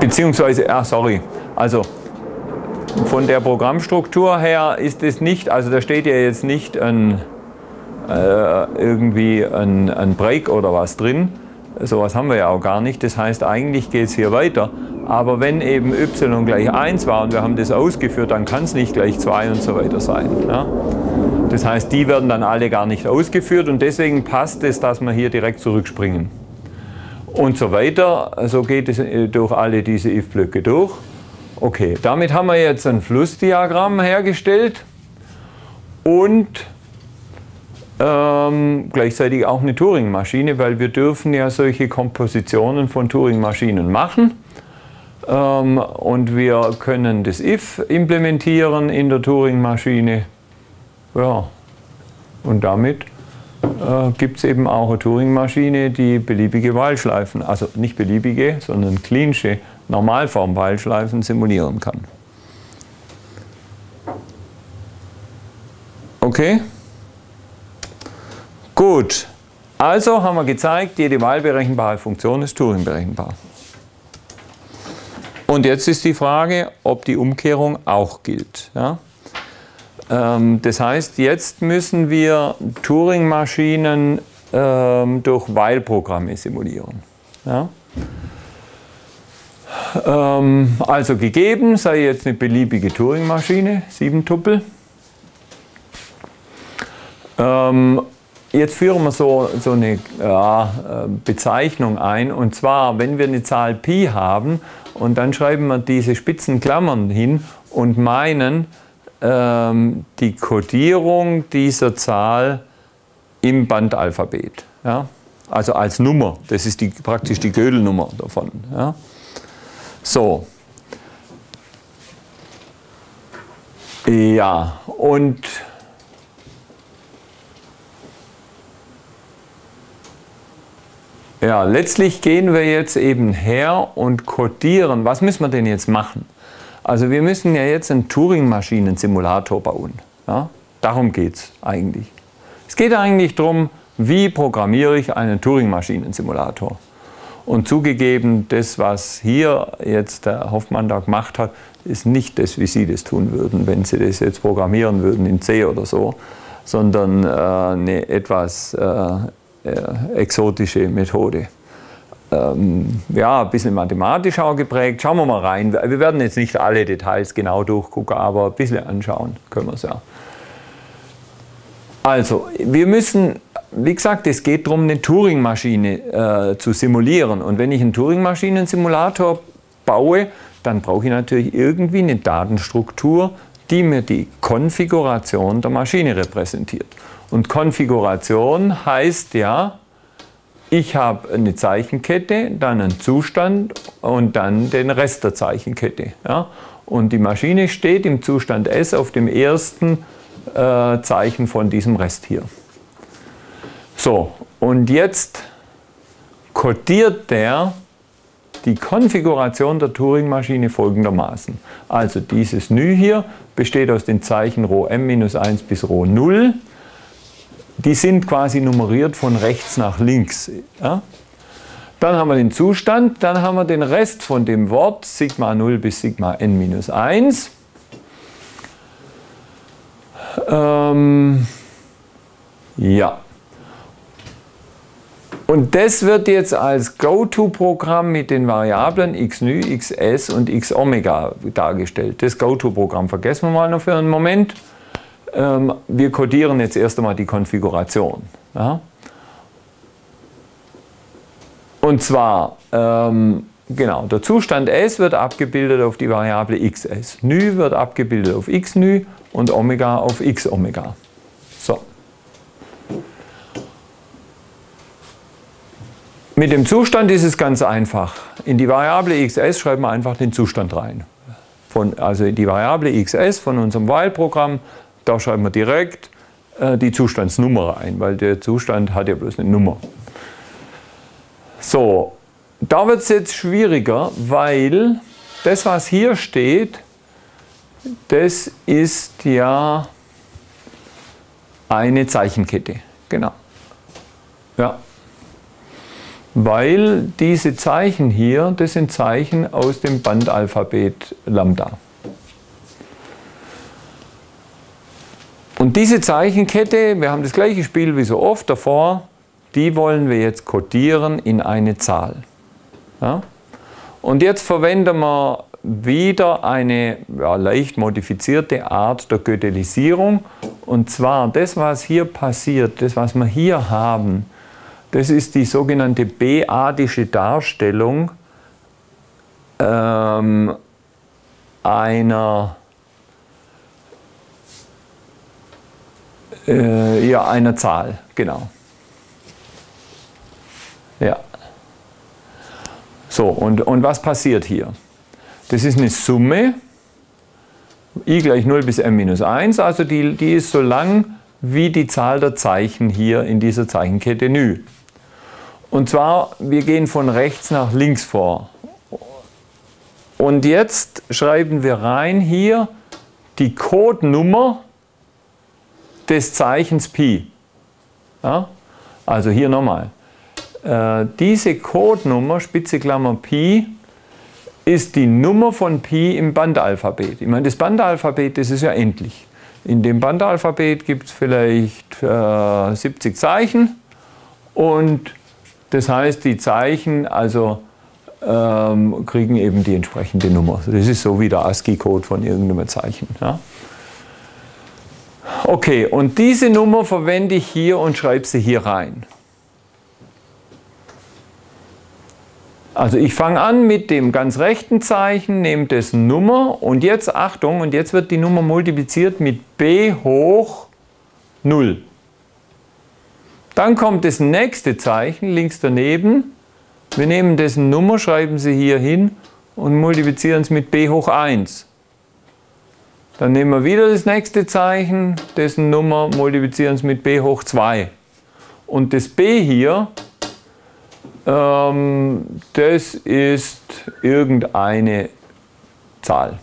Speaker 1: Beziehungsweise, ah, sorry, also von der Programmstruktur her ist es nicht, also da steht ja jetzt nicht ein, äh, irgendwie ein, ein Break oder was drin. Sowas haben wir ja auch gar nicht. Das heißt, eigentlich geht es hier weiter. Aber wenn eben y gleich 1 war und wir haben das ausgeführt, dann kann es nicht gleich 2 und so weiter sein. Ja? Das heißt, die werden dann alle gar nicht ausgeführt und deswegen passt es, dass wir hier direkt zurückspringen. Und so weiter. So geht es äh, durch alle diese if-Blöcke durch. Okay, damit haben wir jetzt ein Flussdiagramm hergestellt und ähm, gleichzeitig auch eine Turing-Maschine, weil wir dürfen ja solche Kompositionen von Turing-Maschinen machen. Ähm, und wir können das if implementieren in der Turing-Maschine. Ja, und damit äh, gibt es eben auch eine Turing-Maschine, die beliebige Wahlschleifen, also nicht beliebige, sondern klinische Normalform-Weilschleifen simulieren kann. Okay? Gut. Also haben wir gezeigt, jede wahlberechenbare Funktion ist Turing berechenbar. Und jetzt ist die Frage, ob die Umkehrung auch gilt. Ja? Ähm, das heißt, jetzt müssen wir Turing-Maschinen ähm, durch Weil-Programme simulieren. Ja? Ähm, also gegeben sei jetzt eine beliebige Turing-Maschine, 7 Tuppel. Ähm, jetzt führen wir so, so eine ja, äh, Bezeichnung ein. Und zwar, wenn wir eine Zahl Pi haben und dann schreiben wir diese spitzen Klammern hin und meinen ähm, die Codierung dieser Zahl im Bandalphabet. Ja? Also als Nummer. Das ist die, praktisch die Gödelnummer davon. Ja? So. Ja, und Ja, letztlich gehen wir jetzt eben her und codieren. Was müssen wir denn jetzt machen? Also wir müssen ja jetzt einen Turing-Maschinen-Simulator bauen. Ja? Darum geht es eigentlich. Es geht eigentlich darum, wie programmiere ich einen Turing-Maschinen-Simulator. Und zugegeben, das, was hier jetzt der Hoffmann da gemacht hat, ist nicht das, wie Sie das tun würden, wenn Sie das jetzt programmieren würden in C oder so, sondern äh, eine etwas äh, exotische Methode. Ähm, ja, ein bisschen mathematisch auch geprägt. Schauen wir mal rein. Wir werden jetzt nicht alle Details genau durchgucken, aber ein bisschen anschauen können wir es ja. Also, wir müssen, wie gesagt, es geht darum, eine Turing-Maschine äh, zu simulieren. Und wenn ich einen Turing-Maschinen-Simulator baue, dann brauche ich natürlich irgendwie eine Datenstruktur, die mir die Konfiguration der Maschine repräsentiert. Und Konfiguration heißt ja, ich habe eine Zeichenkette, dann einen Zustand und dann den Rest der Zeichenkette. Ja? Und die Maschine steht im Zustand S auf dem ersten äh, Zeichen von diesem Rest hier. So, und jetzt kodiert der die Konfiguration der Turing-Maschine folgendermaßen. Also dieses Nü hier besteht aus den Zeichen Rho m-1 bis Rho 0 die sind quasi nummeriert von rechts nach links. Ja? Dann haben wir den Zustand, dann haben wir den Rest von dem Wort Sigma 0 bis Sigma n minus 1. Ähm, ja. Und das wird jetzt als GoTo-Programm mit den Variablen xny, xs und xomega dargestellt. Das GoTo-Programm vergessen wir mal noch für einen Moment. Ähm, wir codieren jetzt erst einmal die Konfiguration. Ja? Und zwar, ähm, genau, der Zustand S wird abgebildet auf die Variable xs. Nü wird abgebildet auf xnü und Omega auf xomega. So. Mit dem Zustand ist es ganz einfach. In die Variable xs schreiben wir einfach den Zustand rein. Von, also die Variable xs von unserem While-Programm da schreiben wir direkt äh, die Zustandsnummer ein, weil der Zustand hat ja bloß eine Nummer. So, da wird es jetzt schwieriger, weil das, was hier steht, das ist ja eine Zeichenkette. Genau. Ja. Weil diese Zeichen hier, das sind Zeichen aus dem Bandalphabet Lambda. Und diese Zeichenkette, wir haben das gleiche Spiel wie so oft davor, die wollen wir jetzt codieren in eine Zahl. Ja? Und jetzt verwenden wir wieder eine ja, leicht modifizierte Art der Gödelisierung. Und zwar das, was hier passiert, das, was wir hier haben, das ist die sogenannte B-adische Darstellung ähm, einer Äh, ja, einer Zahl, genau. Ja. So, und, und was passiert hier? Das ist eine Summe, i gleich 0 bis m minus 1, also die, die ist so lang wie die Zahl der Zeichen hier in dieser Zeichenkette nü. Und zwar, wir gehen von rechts nach links vor. Und jetzt schreiben wir rein hier die Codenummer des Zeichens Pi. Ja? Also hier nochmal. Äh, diese Codenummer, Spitze Klammer Pi, ist die Nummer von Pi im Bandalphabet. Ich meine, das Bandalphabet, das ist ja endlich. In dem Bandalphabet gibt es vielleicht äh, 70 Zeichen und das heißt, die Zeichen also ähm, kriegen eben die entsprechende Nummer. Das ist so wie der ASCII-Code von irgendeinem Zeichen. Ja? Okay, und diese Nummer verwende ich hier und schreibe sie hier rein. Also ich fange an mit dem ganz rechten Zeichen, nehme dessen Nummer und jetzt Achtung, und jetzt wird die Nummer multipliziert mit b hoch 0. Dann kommt das nächste Zeichen links daneben. Wir nehmen dessen Nummer, schreiben sie hier hin und multiplizieren es mit b hoch 1. Dann nehmen wir wieder das nächste Zeichen, dessen Nummer multiplizieren es mit b hoch 2. Und das b hier, Ähm, das ist irgendeine Zahl.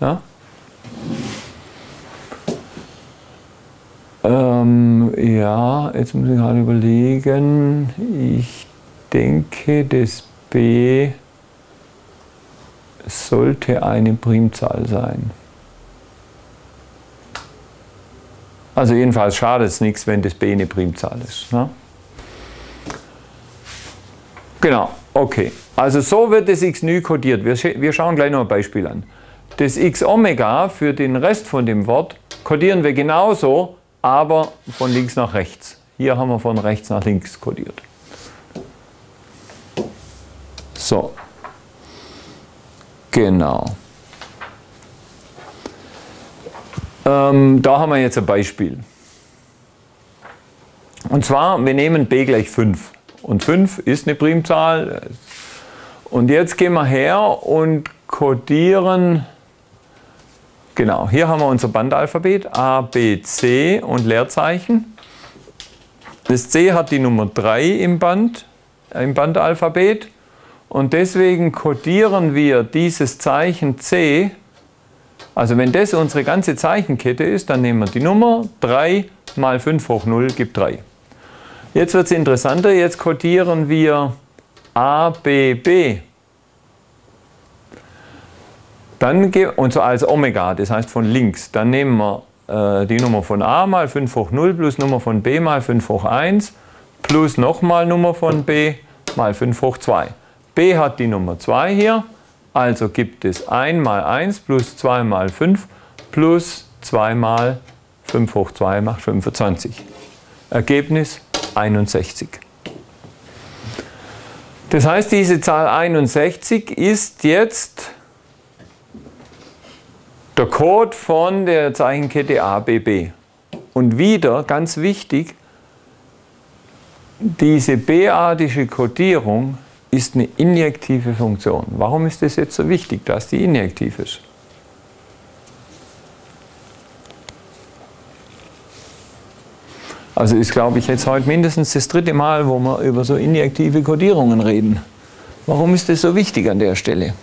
Speaker 1: Ja? Ähm, ja, jetzt muss ich gerade überlegen. Ich denke, das b sollte eine Primzahl sein. Also jedenfalls schadet es nichts, wenn das b eine Primzahl ist. Ne? Genau, okay. Also so wird das x nü kodiert. Wir, wir schauen gleich noch ein Beispiel an. Das x Omega für den Rest von dem Wort kodieren wir genauso, aber von links nach rechts. Hier haben wir von rechts nach links kodiert. So. Genau. Ähm, da haben wir jetzt ein Beispiel. Und zwar, wir nehmen b gleich 5. Und 5 ist eine Primzahl. Und jetzt gehen wir her und kodieren, genau, hier haben wir unser Bandalphabet, A, B, C und Leerzeichen. Das C hat die Nummer 3 im Band, im Bandalphabet. Und deswegen kodieren wir dieses Zeichen C, also wenn das unsere ganze Zeichenkette ist, dann nehmen wir die Nummer 3 mal 5 hoch 0 gibt 3. Jetzt wird es interessanter, jetzt kodieren wir A, B, B. Dann, und so als Omega, das heißt von links. Dann nehmen wir äh, die Nummer von A mal 5 hoch 0 plus Nummer von B mal 5 hoch 1 plus nochmal Nummer von B mal 5 hoch 2. B hat die Nummer 2 hier, also gibt es 1 mal 1 plus 2 mal 5 plus 2 mal 5 hoch 2 macht 25. Ergebnis 61. Das heißt, diese Zahl 61 ist jetzt der Code von der Zeichenkette ABB. Und wieder, ganz wichtig, diese B-artige Codierung ist eine injektive Funktion. Warum ist das jetzt so wichtig, dass die injektiv ist? Also ist, glaube ich, jetzt heute mindestens das dritte Mal, wo wir über so injektive Codierungen reden. Warum ist das so wichtig an der Stelle?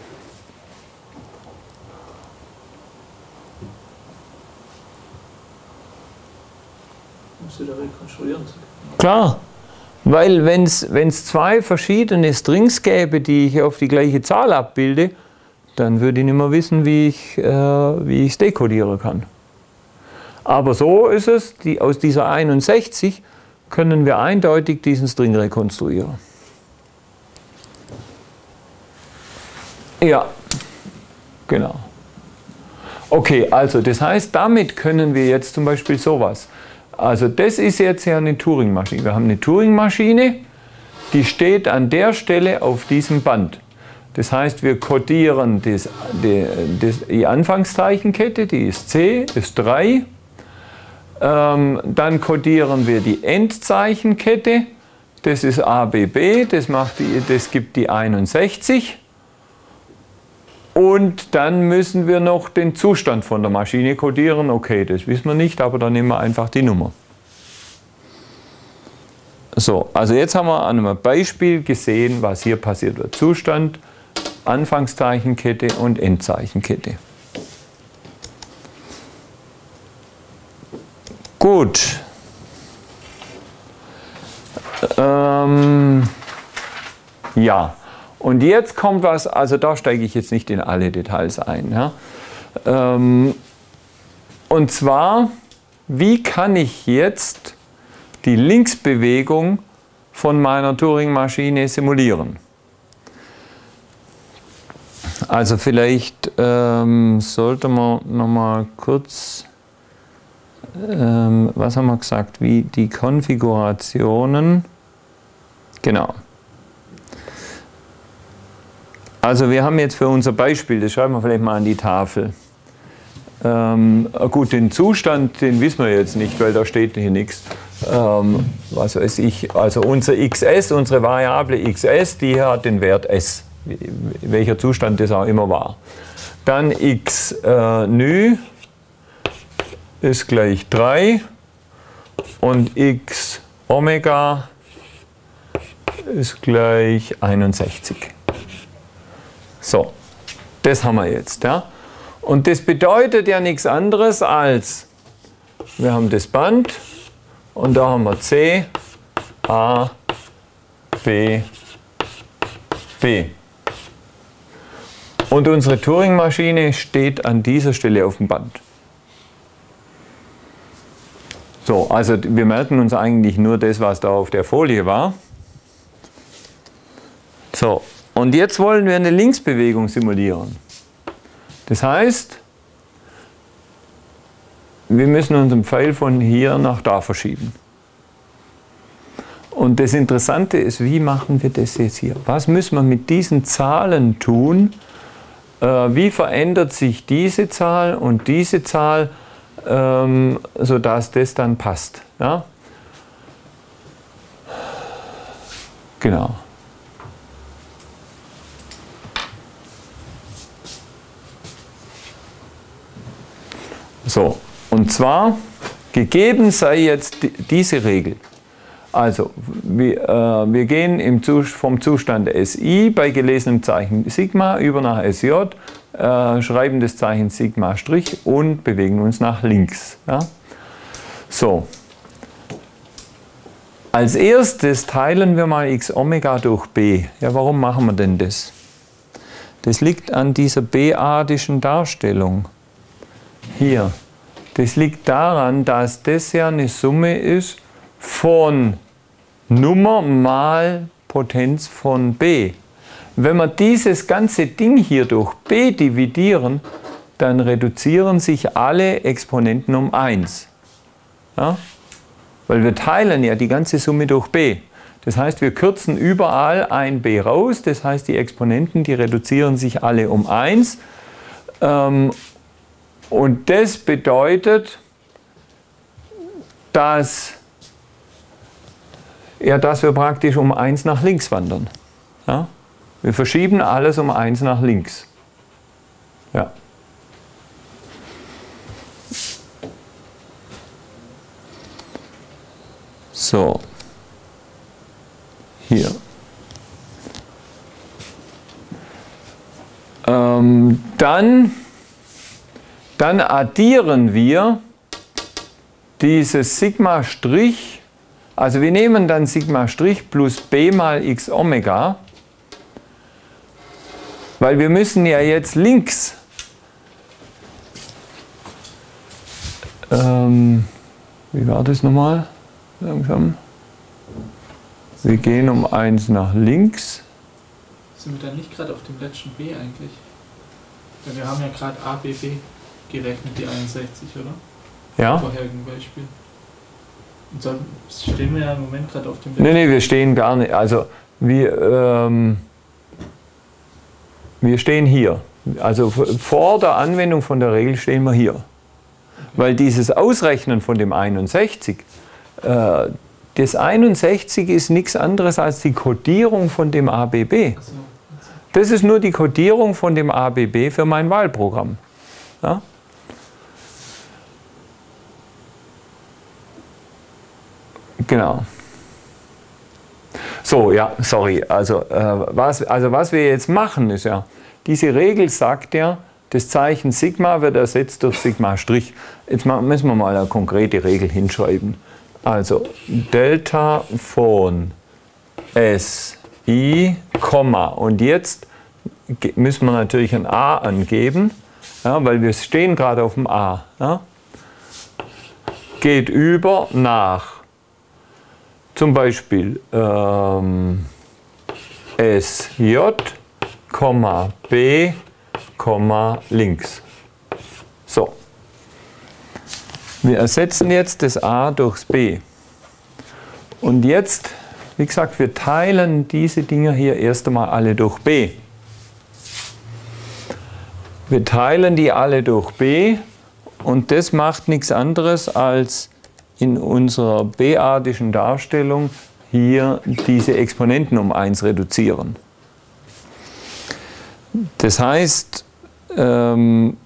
Speaker 1: Klar, weil wenn es zwei verschiedene Strings gäbe, die ich auf die gleiche Zahl abbilde, dann würde ich nicht mehr wissen, wie ich äh, es dekodieren kann. Aber so ist es, die, aus dieser 61 können wir eindeutig diesen String rekonstruieren. Ja, genau. Okay, also das heißt, damit können wir jetzt zum Beispiel sowas. Also das ist jetzt ja eine Turing-Maschine. Wir haben eine Turing-Maschine, die steht an der Stelle auf diesem Band. Das heißt, wir codieren das, die, die Anfangszeichenkette, die ist C, ist 3. Ähm, dann codieren wir die Endzeichenkette. Das ist ABB, das, macht die, das gibt die 61. Und dann müssen wir noch den Zustand von der Maschine codieren. Okay, das wissen wir nicht, aber dann nehmen wir einfach die Nummer. So, also jetzt haben wir an einem Beispiel gesehen, was hier passiert wird. Zustand, Anfangszeichenkette und Endzeichenkette. Gut. Ähm, ja, und jetzt kommt was, also da steige ich jetzt nicht in alle Details ein. Ja. Ähm, und zwar, wie kann ich jetzt die Linksbewegung von meiner Turing-Maschine simulieren? Also vielleicht ähm, sollte man nochmal kurz ähm, was haben wir gesagt, wie die Konfigurationen, genau. Also wir haben jetzt für unser Beispiel, das schreiben wir vielleicht mal an die Tafel. Ähm, gut, den Zustand, den wissen wir jetzt nicht, weil da steht hier nichts. Ähm, was weiß ich, also unser XS, unsere Variable XS, die hat den Wert S, welcher Zustand das auch immer war. Dann x äh, nü, ist gleich 3 und x Omega ist gleich 61. So, das haben wir jetzt. Ja? Und das bedeutet ja nichts anderes als, wir haben das Band und da haben wir C, A, B, B. Und unsere Turing-Maschine steht an dieser Stelle auf dem Band. So, also wir merken uns eigentlich nur das, was da auf der Folie war. So, und jetzt wollen wir eine Linksbewegung simulieren. Das heißt, wir müssen unseren Pfeil von hier nach da verschieben. Und das Interessante ist, wie machen wir das jetzt hier? Was müssen wir mit diesen Zahlen tun? Äh, wie verändert sich diese Zahl und diese Zahl, ähm, sodass das dann passt? Ja? Genau. So, und zwar gegeben sei jetzt diese Regel. Also, wir, äh, wir gehen Zus vom Zustand SI bei gelesenem Zeichen Sigma über nach SJ, äh, schreiben das Zeichen Sigma Strich und bewegen uns nach links. Ja? So. Als erstes teilen wir mal x Omega durch b. Ja, warum machen wir denn das? Das liegt an dieser b-adischen Darstellung. Hier. Das liegt daran, dass das ja eine Summe ist von Nummer mal Potenz von b. Wenn wir dieses ganze Ding hier durch b dividieren, dann reduzieren sich alle Exponenten um 1. Ja? Weil wir teilen ja die ganze Summe durch b. Das heißt, wir kürzen überall ein b raus. Das heißt, die Exponenten, die reduzieren sich alle um 1. Ähm, und das bedeutet, dass ja, dass wir praktisch um 1 nach links wandern. Ja? Wir verschieben alles um 1 nach links. Ja. So. Hier. Ähm, dann, dann addieren wir dieses Sigma-Strich also wir nehmen dann Sigma Strich plus b mal x Omega, weil wir müssen ja jetzt links ähm, wie war das nochmal? Langsam. Wir gehen um 1 nach links.
Speaker 2: Sind wir dann nicht gerade auf dem letzten B eigentlich? Weil wir haben ja gerade ABB gerechnet, die 61, oder?
Speaker 1: Ja.
Speaker 2: Im vorherigen Beispiel. Und dann stehen wir ja im Moment gerade auf dem
Speaker 1: Nee, nee, wir stehen gar nicht. Also wir, ähm, wir stehen hier. Also vor der Anwendung von der Regel stehen wir hier. Weil dieses Ausrechnen von dem 61, äh, das 61 ist nichts anderes als die Codierung von dem ABB. Das ist nur die Codierung von dem ABB für mein Wahlprogramm. Ja? Genau. So, ja, sorry. Also, äh, was, also was wir jetzt machen, ist ja, diese Regel sagt ja, das Zeichen Sigma wird ersetzt durch Sigma Strich. Jetzt müssen wir mal eine konkrete Regel hinschreiben. Also Delta von SI. Und jetzt müssen wir natürlich ein A angeben, ja, weil wir stehen gerade auf dem A. Ja. Geht über nach zum Beispiel ähm, SJ, B, links. So. Wir ersetzen jetzt das A durchs B. Und jetzt, wie gesagt, wir teilen diese Dinge hier erst einmal alle durch B. Wir teilen die alle durch B und das macht nichts anderes als in unserer b-artischen Darstellung hier diese Exponenten um 1 reduzieren. Das heißt, ähm,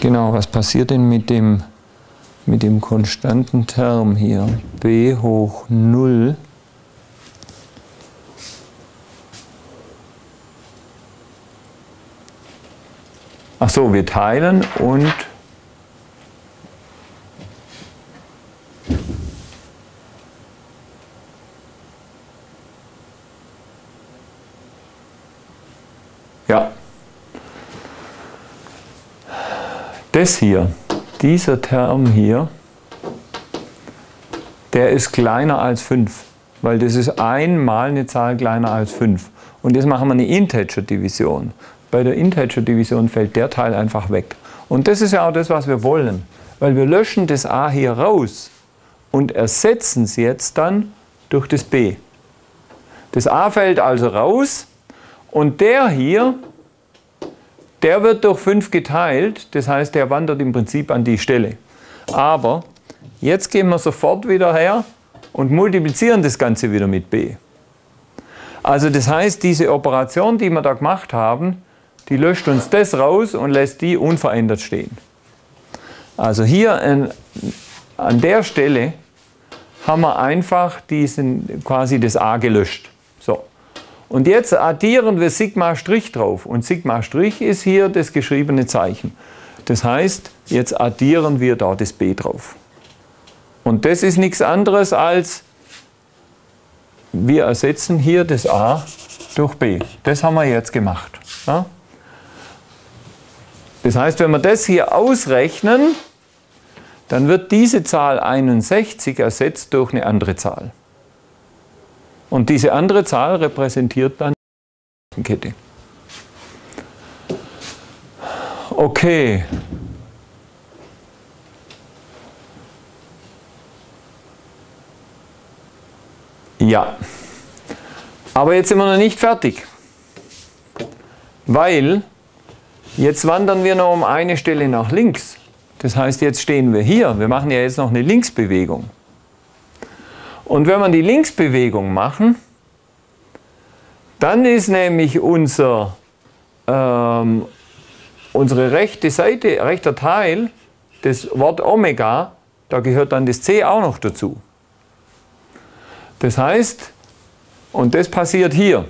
Speaker 1: genau, was passiert denn mit dem, mit dem konstanten Term hier b hoch 0 Ach so, wir teilen und ja. Das hier, dieser Term hier, der ist kleiner als 5, weil das ist einmal eine Zahl kleiner als 5. Und jetzt machen wir eine Integer-Division. Bei der Integer-Division fällt der Teil einfach weg. Und das ist ja auch das, was wir wollen. Weil wir löschen das a hier raus und ersetzen es jetzt dann durch das b. Das a fällt also raus und der hier, der wird durch 5 geteilt. Das heißt, der wandert im Prinzip an die Stelle. Aber jetzt gehen wir sofort wieder her und multiplizieren das Ganze wieder mit b. Also das heißt, diese Operation, die wir da gemacht haben, die löscht uns das raus und lässt die unverändert stehen. Also hier in, an der Stelle haben wir einfach diesen, quasi das a gelöscht. So. Und jetzt addieren wir Sigma Strich drauf. Und Sigma Strich ist hier das geschriebene Zeichen. Das heißt, jetzt addieren wir da das b drauf. Und das ist nichts anderes als, wir ersetzen hier das a durch b. Das haben wir jetzt gemacht. Ja? Das heißt, wenn wir das hier ausrechnen, dann wird diese Zahl 61 ersetzt durch eine andere Zahl. Und diese andere Zahl repräsentiert dann die Kette. Okay. Ja. Aber jetzt sind wir noch nicht fertig. Weil Jetzt wandern wir noch um eine Stelle nach links. Das heißt, jetzt stehen wir hier. Wir machen ja jetzt noch eine Linksbewegung. Und wenn wir die Linksbewegung machen, dann ist nämlich unser, ähm, unsere rechte Seite, rechter Teil, das Wort Omega, da gehört dann das C auch noch dazu. Das heißt, und das passiert hier.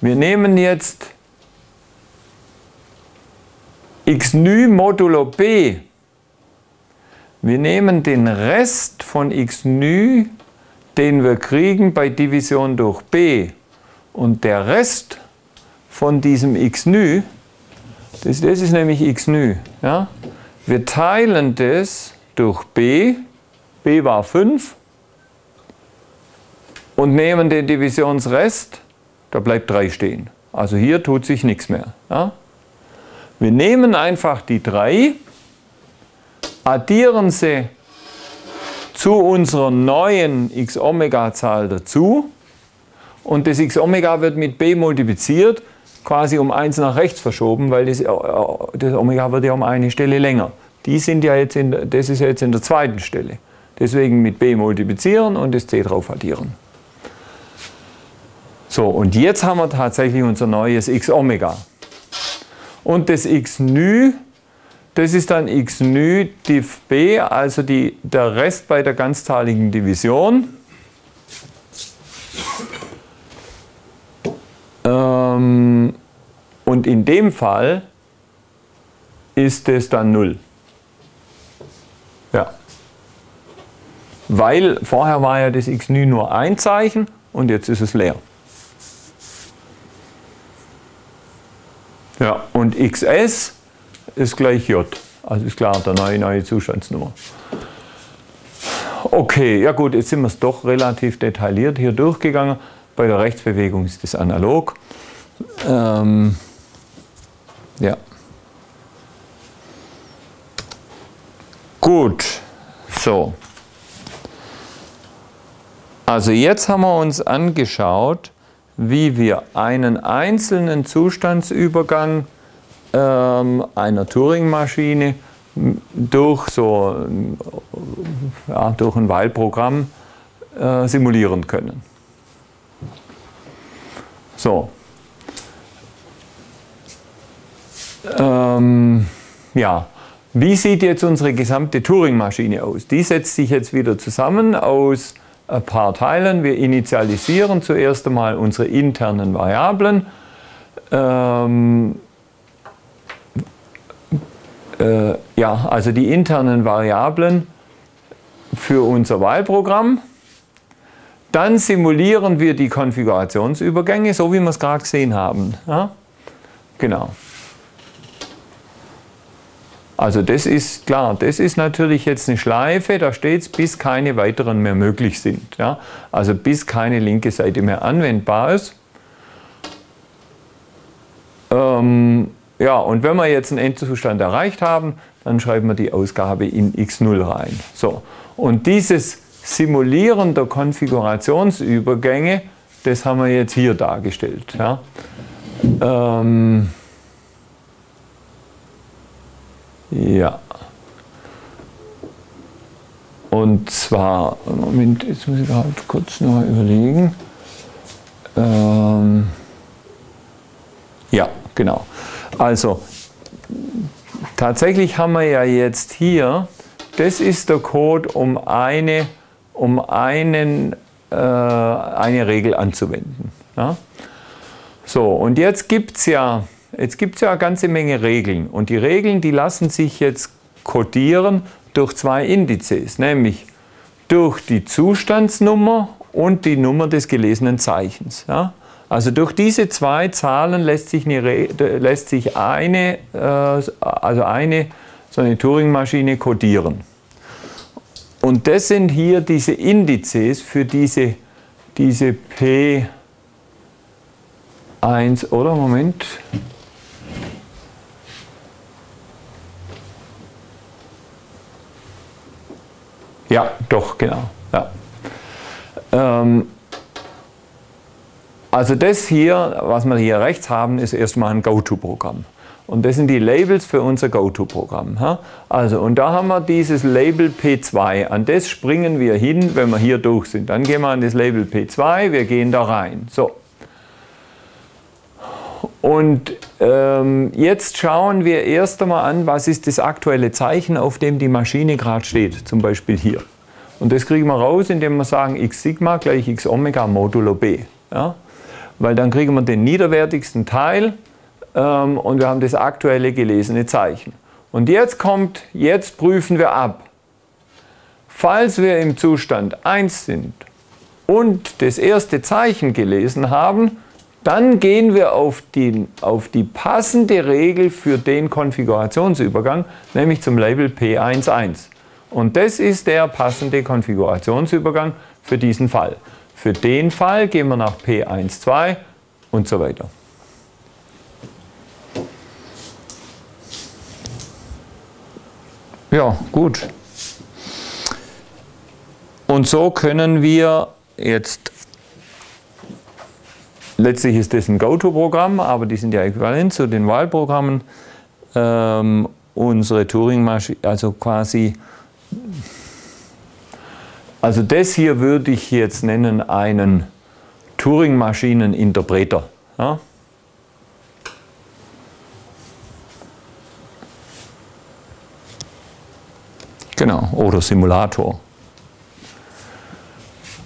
Speaker 1: Wir nehmen jetzt x nu modulo b. Wir nehmen den Rest von x nu, den wir kriegen bei Division durch b. Und der Rest von diesem x nu, das, das ist nämlich x nu. Ja? Wir teilen das durch b, b war 5, und nehmen den Divisionsrest, da bleibt 3 stehen. Also hier tut sich nichts mehr. Ja? Wir nehmen einfach die 3, addieren sie zu unserer neuen x-Omega-Zahl dazu und das x-Omega wird mit b multipliziert, quasi um 1 nach rechts verschoben, weil das, äh, das Omega wird ja um eine Stelle länger. Die sind ja jetzt in, das ist ja jetzt in der zweiten Stelle. Deswegen mit b multiplizieren und das c drauf addieren. So, und jetzt haben wir tatsächlich unser neues x-Omega. Und das x nü, das ist dann x nü div b, also die, der Rest bei der ganzzahligen Division. Ähm, und in dem Fall ist es dann 0. Ja. Weil vorher war ja das x nü nur ein Zeichen und jetzt ist es leer. Ja, und XS ist gleich J. Also ist klar, der neue, neue Zustandsnummer. Okay, ja gut, jetzt sind wir es doch relativ detailliert hier durchgegangen. Bei der Rechtsbewegung ist das analog. Ähm, ja. Gut, so. Also jetzt haben wir uns angeschaut, wie wir einen einzelnen Zustandsübergang ähm, einer Turing-Maschine durch so ja, durch ein Weil-Programm äh, simulieren können. So. Ähm, ja, Wie sieht jetzt unsere gesamte Turing-Maschine aus? Die setzt sich jetzt wieder zusammen aus ein paar Teilen. Wir initialisieren zuerst einmal unsere internen Variablen. Ähm, äh, ja, also die internen Variablen für unser Wahlprogramm. Dann simulieren wir die Konfigurationsübergänge, so wie wir es gerade gesehen haben. Ja? Genau. Also das ist klar, das ist natürlich jetzt eine Schleife, da steht es, bis keine weiteren mehr möglich sind. Ja? Also bis keine linke Seite mehr anwendbar ist. Ähm, ja, und wenn wir jetzt einen Endzustand erreicht haben, dann schreiben wir die Ausgabe in x0 rein. So. Und dieses Simulieren der Konfigurationsübergänge, das haben wir jetzt hier dargestellt. Ja. Ähm, ja. Und zwar, Moment, jetzt muss ich gerade kurz noch überlegen. Ähm, ja, genau. Also, tatsächlich haben wir ja jetzt hier, das ist der Code, um eine, um einen, äh, eine Regel anzuwenden. Ja? So, und jetzt gibt es ja, jetzt gibt's ja eine ganze Menge Regeln. Und die Regeln, die lassen sich jetzt codieren durch zwei Indizes, nämlich durch die Zustandsnummer und die Nummer des gelesenen Zeichens. Ja? Also durch diese zwei Zahlen lässt sich eine, lässt sich eine, äh, also eine so eine Turing-Maschine codieren. Und das sind hier diese Indizes für diese, diese P1, oder? Moment. Ja, doch, genau. Ja. Ähm, also das hier, was wir hier rechts haben, ist erstmal ein GoTo-Programm. Und das sind die Labels für unser GoTo-Programm. Also, und da haben wir dieses Label P2. An das springen wir hin, wenn wir hier durch sind. Dann gehen wir an das Label P2, wir gehen da rein. So. Und ähm, jetzt schauen wir erst einmal an, was ist das aktuelle Zeichen, auf dem die Maschine gerade steht. Zum Beispiel hier. Und das kriegen wir raus, indem wir sagen x Sigma gleich x Omega modulo b. Ja? Weil dann kriegen wir den niederwertigsten Teil ähm, und wir haben das aktuelle gelesene Zeichen. Und jetzt kommt, jetzt prüfen wir ab. Falls wir im Zustand 1 sind und das erste Zeichen gelesen haben, dann gehen wir auf die, auf die passende Regel für den Konfigurationsübergang, nämlich zum Label P11. Und das ist der passende Konfigurationsübergang für diesen Fall. Für den Fall gehen wir nach P12 und so weiter. Ja, gut. Und so können wir jetzt, letztlich ist das ein GoTo-Programm, aber die sind ja äquivalent zu den Wahlprogrammen, ähm, unsere Turing-Maschine, also quasi also das hier würde ich jetzt nennen einen Turing-Maschineninterpreter. Ja? Genau, oder Simulator.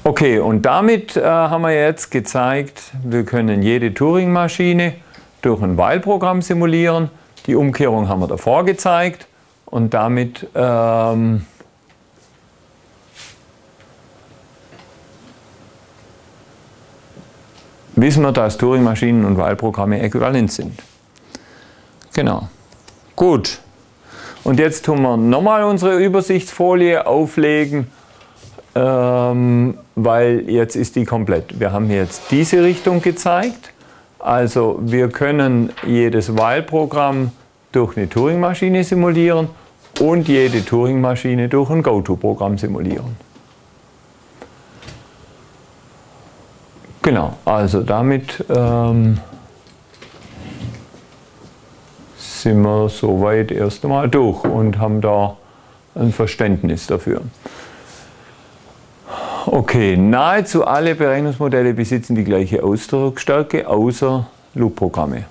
Speaker 1: Okay, und damit äh, haben wir jetzt gezeigt, wir können jede Turing-Maschine durch ein While-Programm simulieren. Die Umkehrung haben wir davor gezeigt und damit ähm, wissen wir, dass Turing-Maschinen und Wahlprogramme äquivalent sind. Genau. Gut. Und jetzt tun wir nochmal unsere Übersichtsfolie auflegen, ähm, weil jetzt ist die komplett. Wir haben jetzt diese Richtung gezeigt. Also wir können jedes Wahlprogramm durch eine Turing-Maschine simulieren und jede Turing-Maschine durch ein GoTo-Programm simulieren. Genau, also damit ähm, sind wir soweit erst einmal durch und haben da ein Verständnis dafür. Okay, nahezu alle Berechnungsmodelle besitzen die gleiche Ausdrucksstärke, außer Loop-Programme.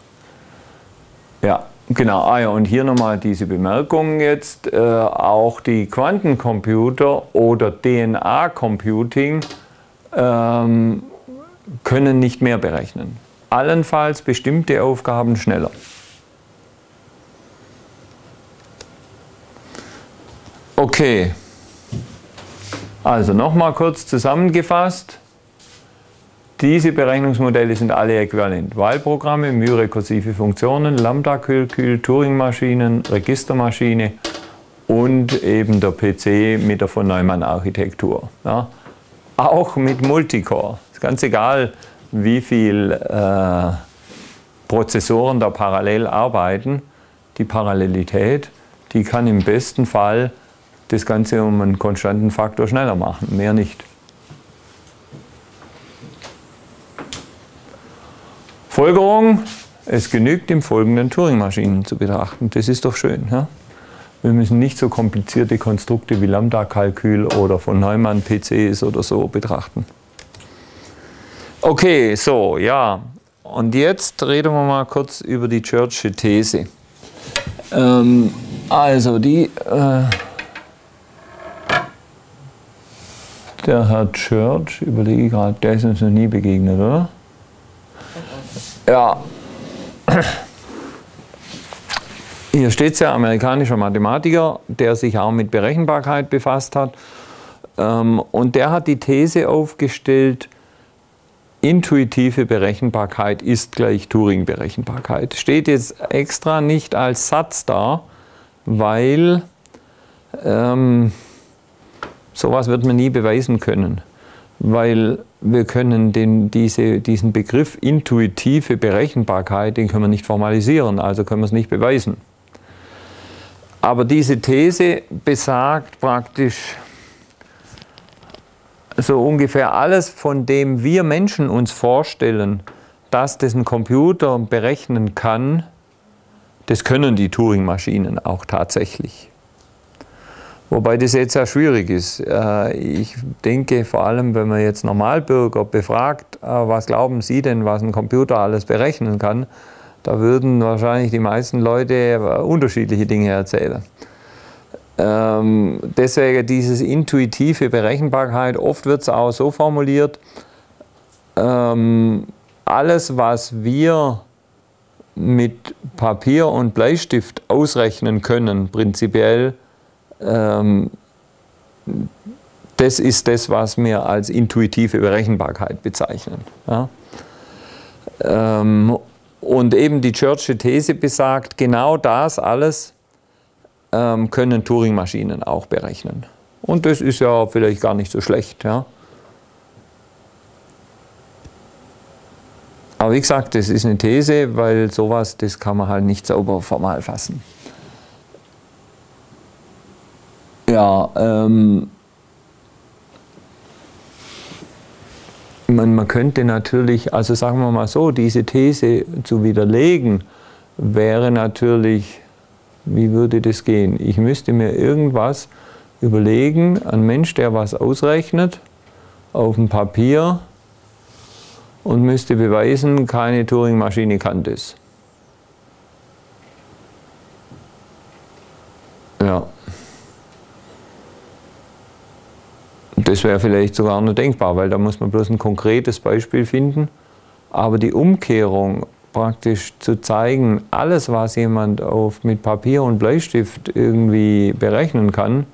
Speaker 1: Ja, Genau, ah ja, und hier nochmal diese Bemerkung jetzt. Äh, auch die Quantencomputer oder DNA-Computing ähm, können nicht mehr berechnen. Allenfalls bestimmte Aufgaben schneller. Okay, also nochmal kurz zusammengefasst. Diese Berechnungsmodelle sind alle äquivalent. Wahlprogramme, myrekursive Funktionen, Lambda-Kalkül, Turing-Maschinen, Registermaschine und eben der PC mit der von Neumann-Architektur. Ja. Auch mit Multicore. Ist ganz egal, wie viele äh, Prozessoren da parallel arbeiten. Die Parallelität, die kann im besten Fall das Ganze um einen konstanten Faktor schneller machen, mehr nicht. Folgerung, es genügt im Folgenden Turing-Maschinen zu betrachten. Das ist doch schön. Ja? Wir müssen nicht so komplizierte Konstrukte wie Lambda-Kalkül oder von Neumann PCs oder so betrachten. Okay, so, ja. Und jetzt reden wir mal kurz über die Church'sche These. Ähm, also, die, äh, der Herr Church, überlege ich gerade, der ist uns noch nie begegnet, oder? Ja. Hier steht es ja, amerikanischer Mathematiker, der sich auch mit Berechenbarkeit befasst hat. Ähm, und der hat die These aufgestellt, intuitive Berechenbarkeit ist gleich Turing-Berechenbarkeit. Steht jetzt extra nicht als Satz da, weil ähm, sowas wird man nie beweisen können weil wir können den, diese, diesen Begriff intuitive Berechenbarkeit, den können wir nicht formalisieren, also können wir es nicht beweisen. Aber diese These besagt praktisch so ungefähr alles, von dem wir Menschen uns vorstellen, dass das ein Computer berechnen kann, das können die Turing-Maschinen auch tatsächlich. Wobei das jetzt sehr schwierig ist. Äh, ich denke vor allem, wenn man jetzt Normalbürger befragt, äh, was glauben Sie denn, was ein Computer alles berechnen kann, da würden wahrscheinlich die meisten Leute äh, unterschiedliche Dinge erzählen. Ähm, deswegen dieses intuitive Berechenbarkeit, oft wird es auch so formuliert, ähm, alles, was wir mit Papier und Bleistift ausrechnen können, prinzipiell, ähm, das ist das, was wir als intuitive Berechenbarkeit bezeichnen. Ja? Ähm, und eben die Church'sche These besagt, genau das alles ähm, können Turing-Maschinen auch berechnen. Und das ist ja vielleicht gar nicht so schlecht. Ja? Aber wie gesagt, das ist eine These, weil sowas, das kann man halt nicht sauber formal fassen. Ja, ähm, man, man könnte natürlich, also sagen wir mal so, diese These zu widerlegen, wäre natürlich, wie würde das gehen? Ich müsste mir irgendwas überlegen, ein Mensch, der was ausrechnet, auf dem Papier und müsste beweisen, keine Turing-Maschine kann das. Ja. Das wäre vielleicht sogar noch denkbar, weil da muss man bloß ein konkretes Beispiel finden. Aber die Umkehrung praktisch zu zeigen, alles, was jemand auf, mit Papier und Bleistift irgendwie berechnen kann,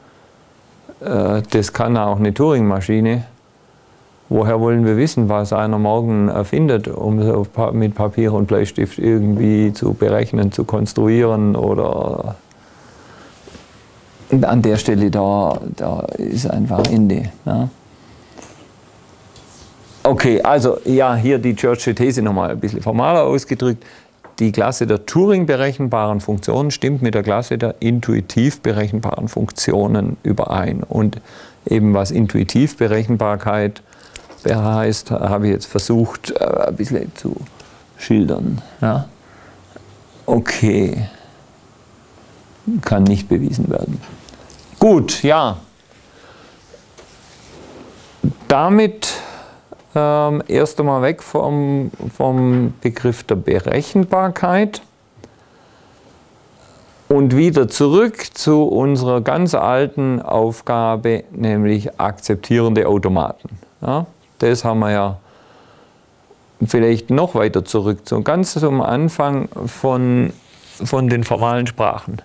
Speaker 1: äh, das kann auch eine Turing-Maschine. Woher wollen wir wissen, was einer morgen erfindet, um es mit Papier und Bleistift irgendwie zu berechnen, zu konstruieren oder an der Stelle, da, da ist einfach Ende. Ja. Okay, also ja, hier die Church'sche These nochmal ein bisschen formaler ausgedrückt. Die Klasse der Turing-berechenbaren Funktionen stimmt mit der Klasse der intuitiv berechenbaren Funktionen überein. Und eben was Intuitivberechenbarkeit heißt, habe ich jetzt versucht, äh, ein bisschen zu schildern. Ja. Okay, kann nicht bewiesen werden. Gut, ja. Damit ähm, erst einmal weg vom, vom Begriff der Berechenbarkeit. Und wieder zurück zu unserer ganz alten Aufgabe, nämlich akzeptierende Automaten. Ja, das haben wir ja vielleicht noch weiter zurück, so ganz zum Anfang von, von den formalen Sprachen.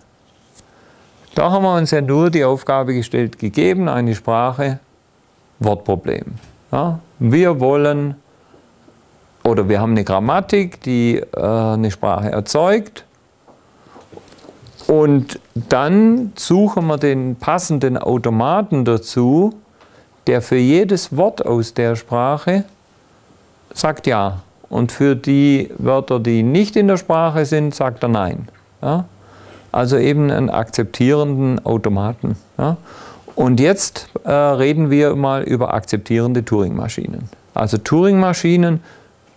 Speaker 1: Da haben wir uns ja nur die Aufgabe gestellt, gegeben eine Sprache, Wortproblem. Ja, wir wollen oder wir haben eine Grammatik, die äh, eine Sprache erzeugt und dann suchen wir den passenden Automaten dazu, der für jedes Wort aus der Sprache sagt Ja. Und für die Wörter, die nicht in der Sprache sind, sagt er Nein. Ja? Also eben einen akzeptierenden Automaten. Ja? Und jetzt äh, reden wir mal über akzeptierende Turing-Maschinen. Also Turing-Maschinen,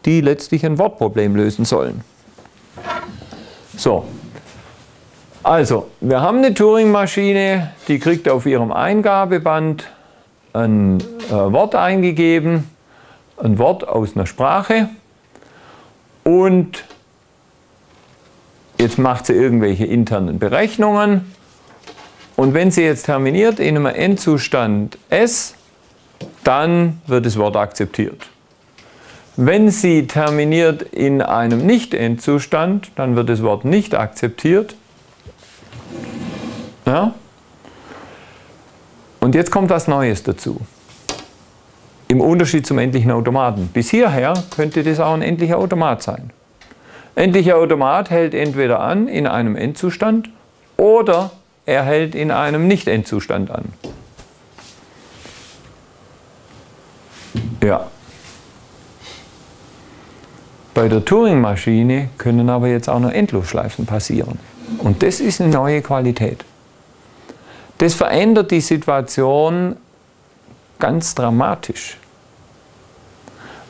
Speaker 1: die letztlich ein Wortproblem lösen sollen. So, also wir haben eine Turing-Maschine, die kriegt auf ihrem Eingabeband ein äh, Wort eingegeben ein Wort aus einer Sprache und jetzt macht sie irgendwelche internen Berechnungen und wenn sie jetzt terminiert in einem Endzustand S, dann wird das Wort akzeptiert. Wenn sie terminiert in einem Nicht-Endzustand, dann wird das Wort nicht akzeptiert. Ja? Und jetzt kommt was Neues dazu. Im Unterschied zum endlichen Automaten. Bis hierher könnte das auch ein endlicher Automat sein. Endlicher Automat hält entweder an in einem Endzustand oder er hält in einem Nicht-Endzustand an. Ja. Bei der Turing-Maschine können aber jetzt auch noch Endlosschleifen passieren. Und das ist eine neue Qualität. Das verändert die Situation ganz dramatisch.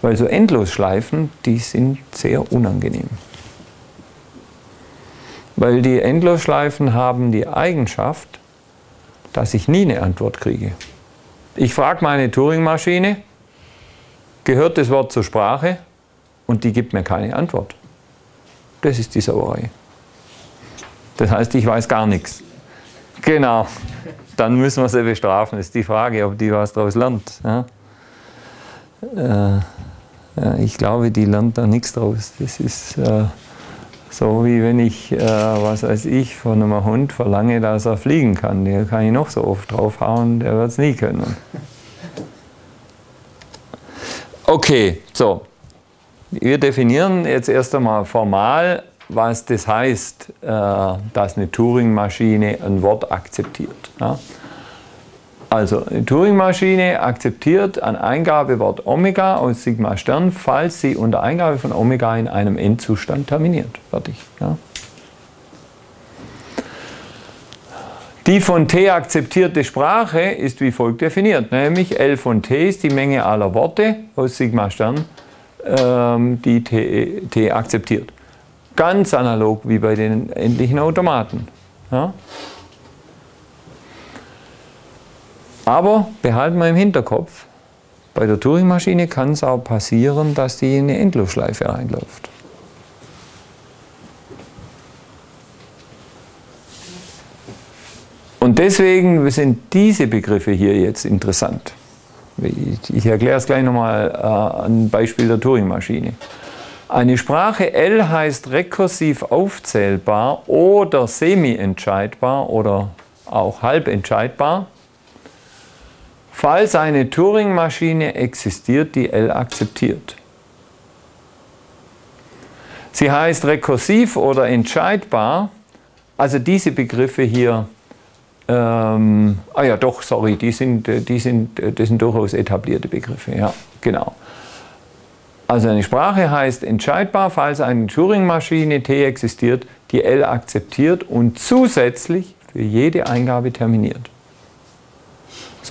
Speaker 1: Weil so Endlosschleifen, die sind sehr unangenehm. Weil die Endlosschleifen haben die Eigenschaft, dass ich nie eine Antwort kriege. Ich frage meine Turing-Maschine, gehört das Wort zur Sprache? Und die gibt mir keine Antwort. Das ist die Sauerei. Das heißt, ich weiß gar nichts. Genau. Dann müssen wir sie bestrafen. Das ist die Frage, ob die was daraus lernt. Ja? Äh, ich glaube, die lernt da nichts draus. Das ist äh, so, wie wenn ich, äh, was weiß ich, von einem Hund verlange, dass er fliegen kann. Der kann ich noch so oft draufhauen, der wird es nie können. Okay, so. Wir definieren jetzt erst einmal formal, was das heißt, äh, dass eine Turing-Maschine ein Wort akzeptiert. Ja? Also, die Turing-Maschine akzeptiert ein Eingabewort Omega aus Sigma Stern, falls sie unter Eingabe von Omega in einem Endzustand terminiert. Fertig. Ja. Die von T akzeptierte Sprache ist wie folgt definiert, nämlich L von T ist die Menge aller Worte aus Sigma Stern, ähm, die T, T, akzeptiert. Ganz analog wie bei den endlichen Automaten. Ja. Aber behalten wir im Hinterkopf, bei der Turing-Maschine kann es auch passieren, dass die in eine Endlosschleife reinläuft. Und deswegen sind diese Begriffe hier jetzt interessant. Ich erkläre es gleich nochmal äh, an Beispiel der Turing-Maschine. Eine Sprache L heißt rekursiv aufzählbar oder semi-entscheidbar oder auch halb entscheidbar. Falls eine Turing-Maschine existiert, die L akzeptiert. Sie heißt rekursiv oder entscheidbar. Also diese Begriffe hier, ähm, ah ja doch, sorry, die sind, die sind, das sind durchaus etablierte Begriffe, ja, genau. Also eine Sprache heißt entscheidbar, falls eine Turing-Maschine T existiert, die L akzeptiert und zusätzlich für jede Eingabe terminiert.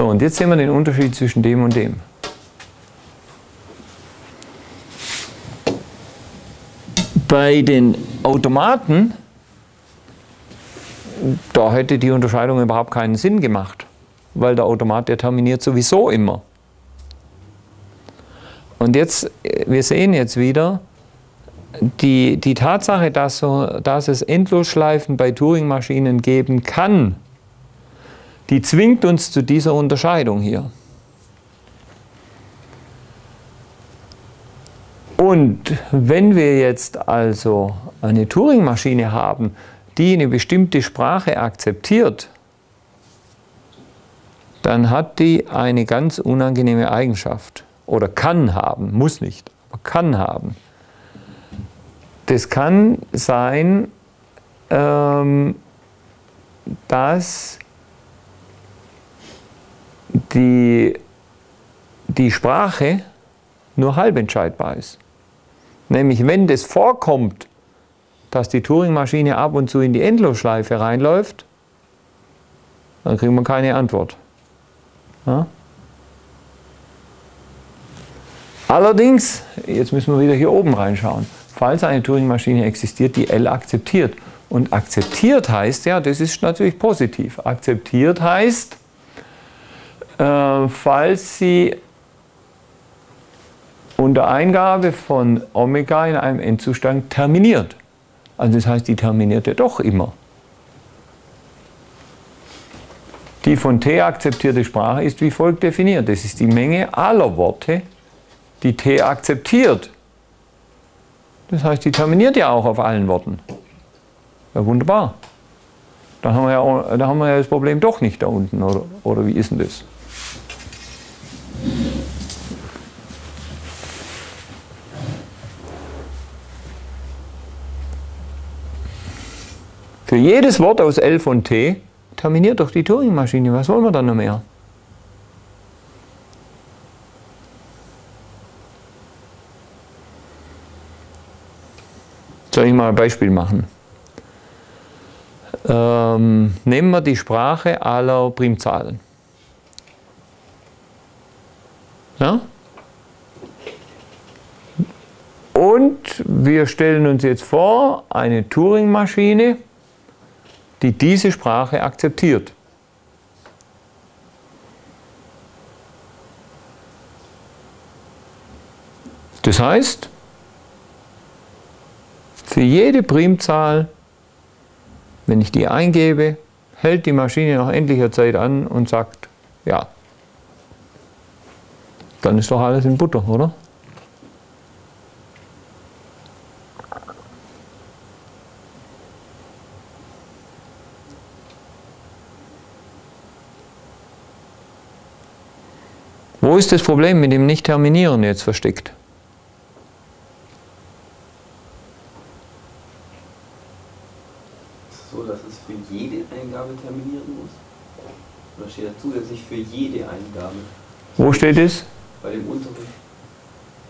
Speaker 1: So, und jetzt sehen wir den Unterschied zwischen dem und dem. Bei den Automaten, da hätte die Unterscheidung überhaupt keinen Sinn gemacht, weil der Automat, der terminiert sowieso immer. Und jetzt, wir sehen jetzt wieder, die, die Tatsache, dass, so, dass es Endlosschleifen bei Turing-Maschinen geben kann, die zwingt uns zu dieser Unterscheidung hier. Und wenn wir jetzt also eine Turing-Maschine haben, die eine bestimmte Sprache akzeptiert, dann hat die eine ganz unangenehme Eigenschaft oder kann haben, muss nicht, aber kann haben. Das kann sein, ähm, dass die, die Sprache nur halb entscheidbar ist. Nämlich wenn das vorkommt, dass die Turing-Maschine ab und zu in die Endlosschleife reinläuft, dann kriegen wir keine Antwort. Ja? Allerdings, jetzt müssen wir wieder hier oben reinschauen, falls eine Turing-Maschine existiert, die L akzeptiert. Und akzeptiert heißt ja, das ist natürlich positiv. Akzeptiert heißt, äh, falls sie unter Eingabe von Omega in einem Endzustand terminiert. Also das heißt, die terminiert ja doch immer. Die von T akzeptierte Sprache ist wie folgt definiert. Das ist die Menge aller Worte, die T akzeptiert. Das heißt, die terminiert ja auch auf allen Worten. Ja, wunderbar. Da haben wir ja, haben wir ja das Problem doch nicht da unten, oder, oder wie ist denn das? Für jedes Wort aus L von T terminiert doch die Turing-Maschine. Was wollen wir dann noch mehr? Soll ich mal ein Beispiel machen? Ähm, nehmen wir die Sprache aller Primzahlen. Ja? Und wir stellen uns jetzt vor, eine Turing-Maschine die diese Sprache akzeptiert. Das heißt, für jede Primzahl, wenn ich die eingebe, hält die Maschine nach endlicher Zeit an und sagt, ja, dann ist doch alles in Butter, oder? Ist das Problem mit dem Nicht-Terminieren jetzt versteckt?
Speaker 3: So, dass es für jede Eingabe terminieren muss? Oder steht da zusätzlich für jede Eingabe?
Speaker 1: Wo steht es?
Speaker 3: Bei dem unteren.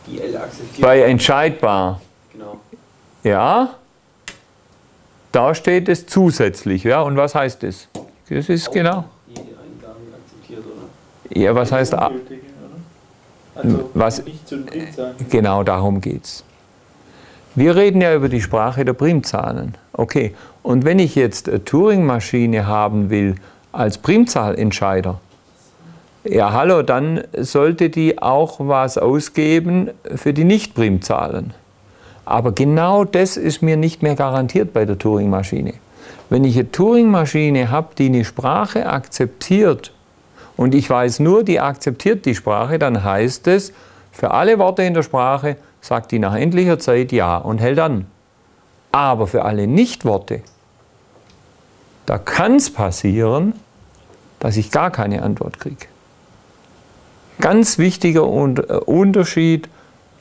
Speaker 3: Die L akzeptiert.
Speaker 1: Bei entscheidbar.
Speaker 3: Genau.
Speaker 1: Ja. Da steht es zusätzlich. Ja, und was heißt das? Das ist
Speaker 3: Auch
Speaker 1: genau.
Speaker 3: Jede Eingabe akzeptiert, oder?
Speaker 1: Ja, was heißt A?
Speaker 2: Also
Speaker 1: Was-
Speaker 2: nicht zu den Primzahlen.
Speaker 1: Genau darum geht es. Wir reden ja über die Sprache der Primzahlen. Okay, und wenn ich jetzt eine Turing-Maschine haben will als Primzahlentscheider, ja hallo, dann sollte die auch was ausgeben für die Nicht-Primzahlen. Aber genau das ist mir nicht mehr garantiert bei der Turing-Maschine. Wenn ich eine Turing-Maschine habe, die eine Sprache akzeptiert, und ich weiß nur, die akzeptiert die Sprache, dann heißt es, für alle Worte in der Sprache sagt die nach endlicher Zeit Ja und hält an. Aber für alle Nichtworte, da kann es passieren, dass ich gar keine Antwort kriege. Ganz wichtiger äh, Unterschied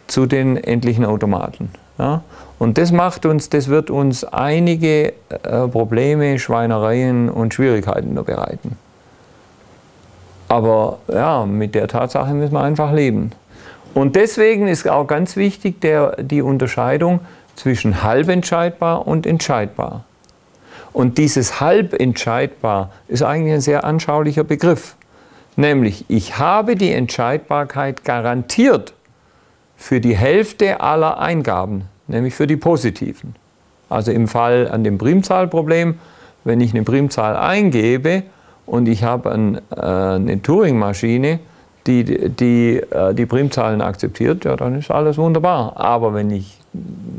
Speaker 1: zu den endlichen Automaten. Ja? Und das macht uns, das wird uns einige äh, Probleme, Schweinereien und Schwierigkeiten bereiten. Aber ja, mit der Tatsache müssen wir einfach leben. Und deswegen ist auch ganz wichtig der, die Unterscheidung zwischen halb entscheidbar und entscheidbar. Und dieses halb entscheidbar ist eigentlich ein sehr anschaulicher Begriff. Nämlich, ich habe die Entscheidbarkeit garantiert für die Hälfte aller Eingaben, nämlich für die positiven. Also im Fall an dem Primzahlproblem, wenn ich eine Primzahl eingebe und ich habe ein, äh, eine Turing-Maschine, die die, äh, die Primzahlen akzeptiert, ja, dann ist alles wunderbar. Aber wenn ich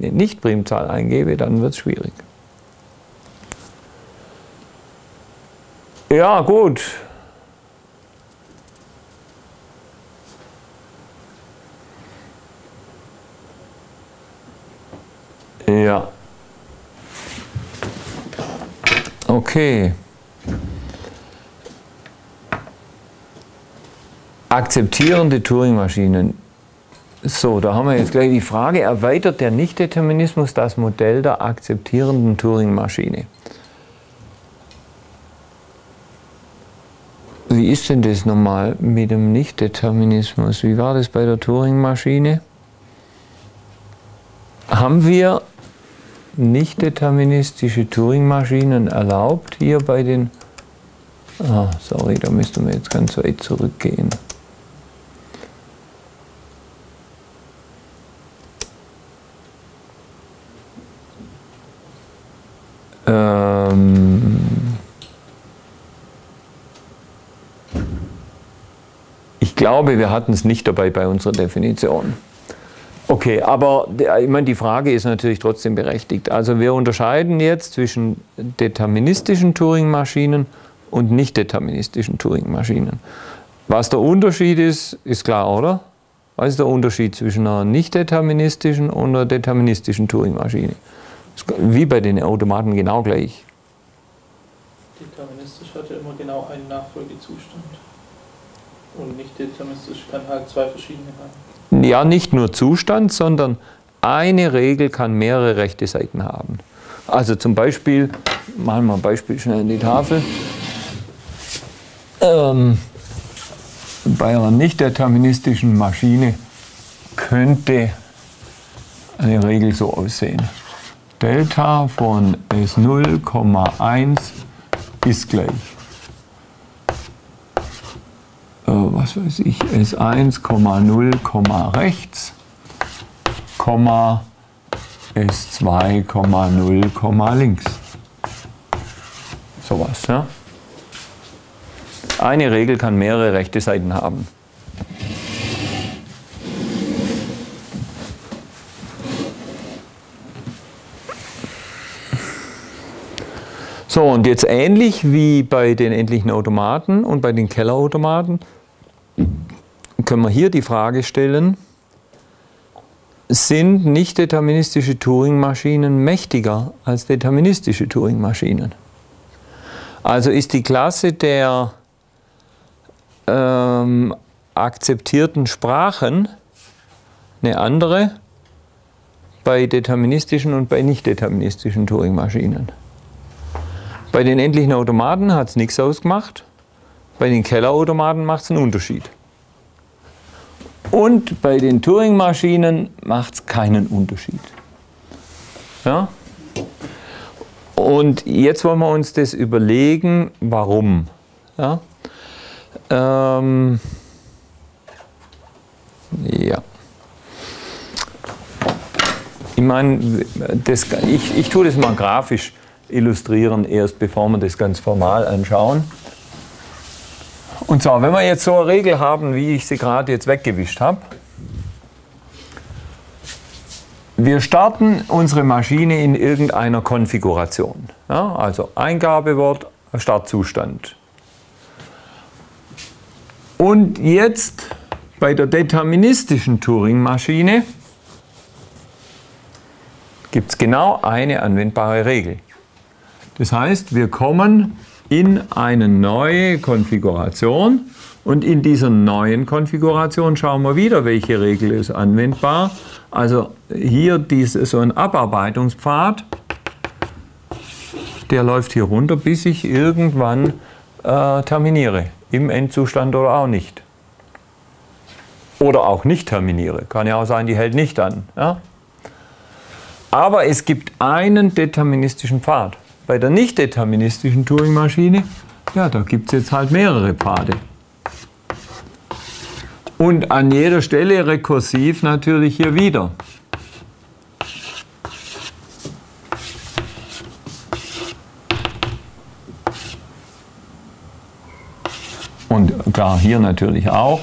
Speaker 1: eine Nicht-Primzahl eingebe, dann wird es schwierig. Ja, gut. Ja. Okay. Akzeptierende Turing-Maschinen. So, da haben wir jetzt gleich die Frage, erweitert der Nichtdeterminismus das Modell der akzeptierenden Turing-Maschine? Wie ist denn das nochmal mit dem Nichtdeterminismus? Wie war das bei der Turing-Maschine? Haben wir nicht-deterministische Turing-Maschinen erlaubt hier bei den... Ah, sorry, da müssten wir jetzt ganz weit zurückgehen. Glaube, wir hatten es nicht dabei bei unserer Definition. Okay, aber ich meine, die Frage ist natürlich trotzdem berechtigt. Also wir unterscheiden jetzt zwischen deterministischen Turing-Maschinen und nicht deterministischen Turing-Maschinen. Was der Unterschied ist, ist klar, oder? Was ist der Unterschied zwischen einer nicht deterministischen und einer deterministischen Turing-Maschine? Wie bei den Automaten genau gleich.
Speaker 2: Deterministisch hat ja immer genau einen Nachfolgezustand. Und nicht deterministisch kann halt zwei verschiedene haben
Speaker 1: ja nicht nur Zustand, sondern eine Regel kann mehrere rechte Seiten haben. Also zum Beispiel, machen wir ein Beispiel schnell in die Tafel. Ähm, bei einer nicht deterministischen Maschine könnte eine Regel so aussehen. Delta von S0,1 ist gleich was weiß ich, S1, 0, rechts, Komma S2, 0, links. Sowas, ja. Eine Regel kann mehrere rechte Seiten haben. So, und jetzt ähnlich wie bei den endlichen Automaten und bei den Kellerautomaten können wir hier die Frage stellen, sind nicht deterministische Turing-Maschinen mächtiger als deterministische Turing-Maschinen? Also ist die Klasse der ähm, akzeptierten Sprachen eine andere bei deterministischen und bei nicht deterministischen Turing-Maschinen. Bei den endlichen Automaten hat es nichts ausgemacht, bei den Kellerautomaten macht es einen Unterschied. Und bei den Turing-Maschinen macht es keinen Unterschied. Ja? Und jetzt wollen wir uns das überlegen, warum. Ja? Ähm, ja. Ich meine, ich, ich tue das mal grafisch illustrieren, erst bevor wir das ganz formal anschauen. Und zwar, wenn wir jetzt so eine Regel haben, wie ich sie gerade jetzt weggewischt habe, wir starten unsere Maschine in irgendeiner Konfiguration. Ja, also Eingabewort, Startzustand. Und jetzt bei der deterministischen Turing-Maschine gibt es genau eine anwendbare Regel. Das heißt, wir kommen in eine neue Konfiguration und in dieser neuen Konfiguration schauen wir wieder, welche Regel ist anwendbar. Also hier diese, so ein Abarbeitungspfad, der läuft hier runter, bis ich irgendwann äh, terminiere, im Endzustand oder auch nicht. Oder auch nicht terminiere. Kann ja auch sein, die hält nicht an. Ja? Aber es gibt einen deterministischen Pfad. Bei der nicht deterministischen Turing-Maschine, ja, da gibt es jetzt halt mehrere Pfade. Und an jeder Stelle rekursiv natürlich hier wieder. Und klar, hier natürlich auch.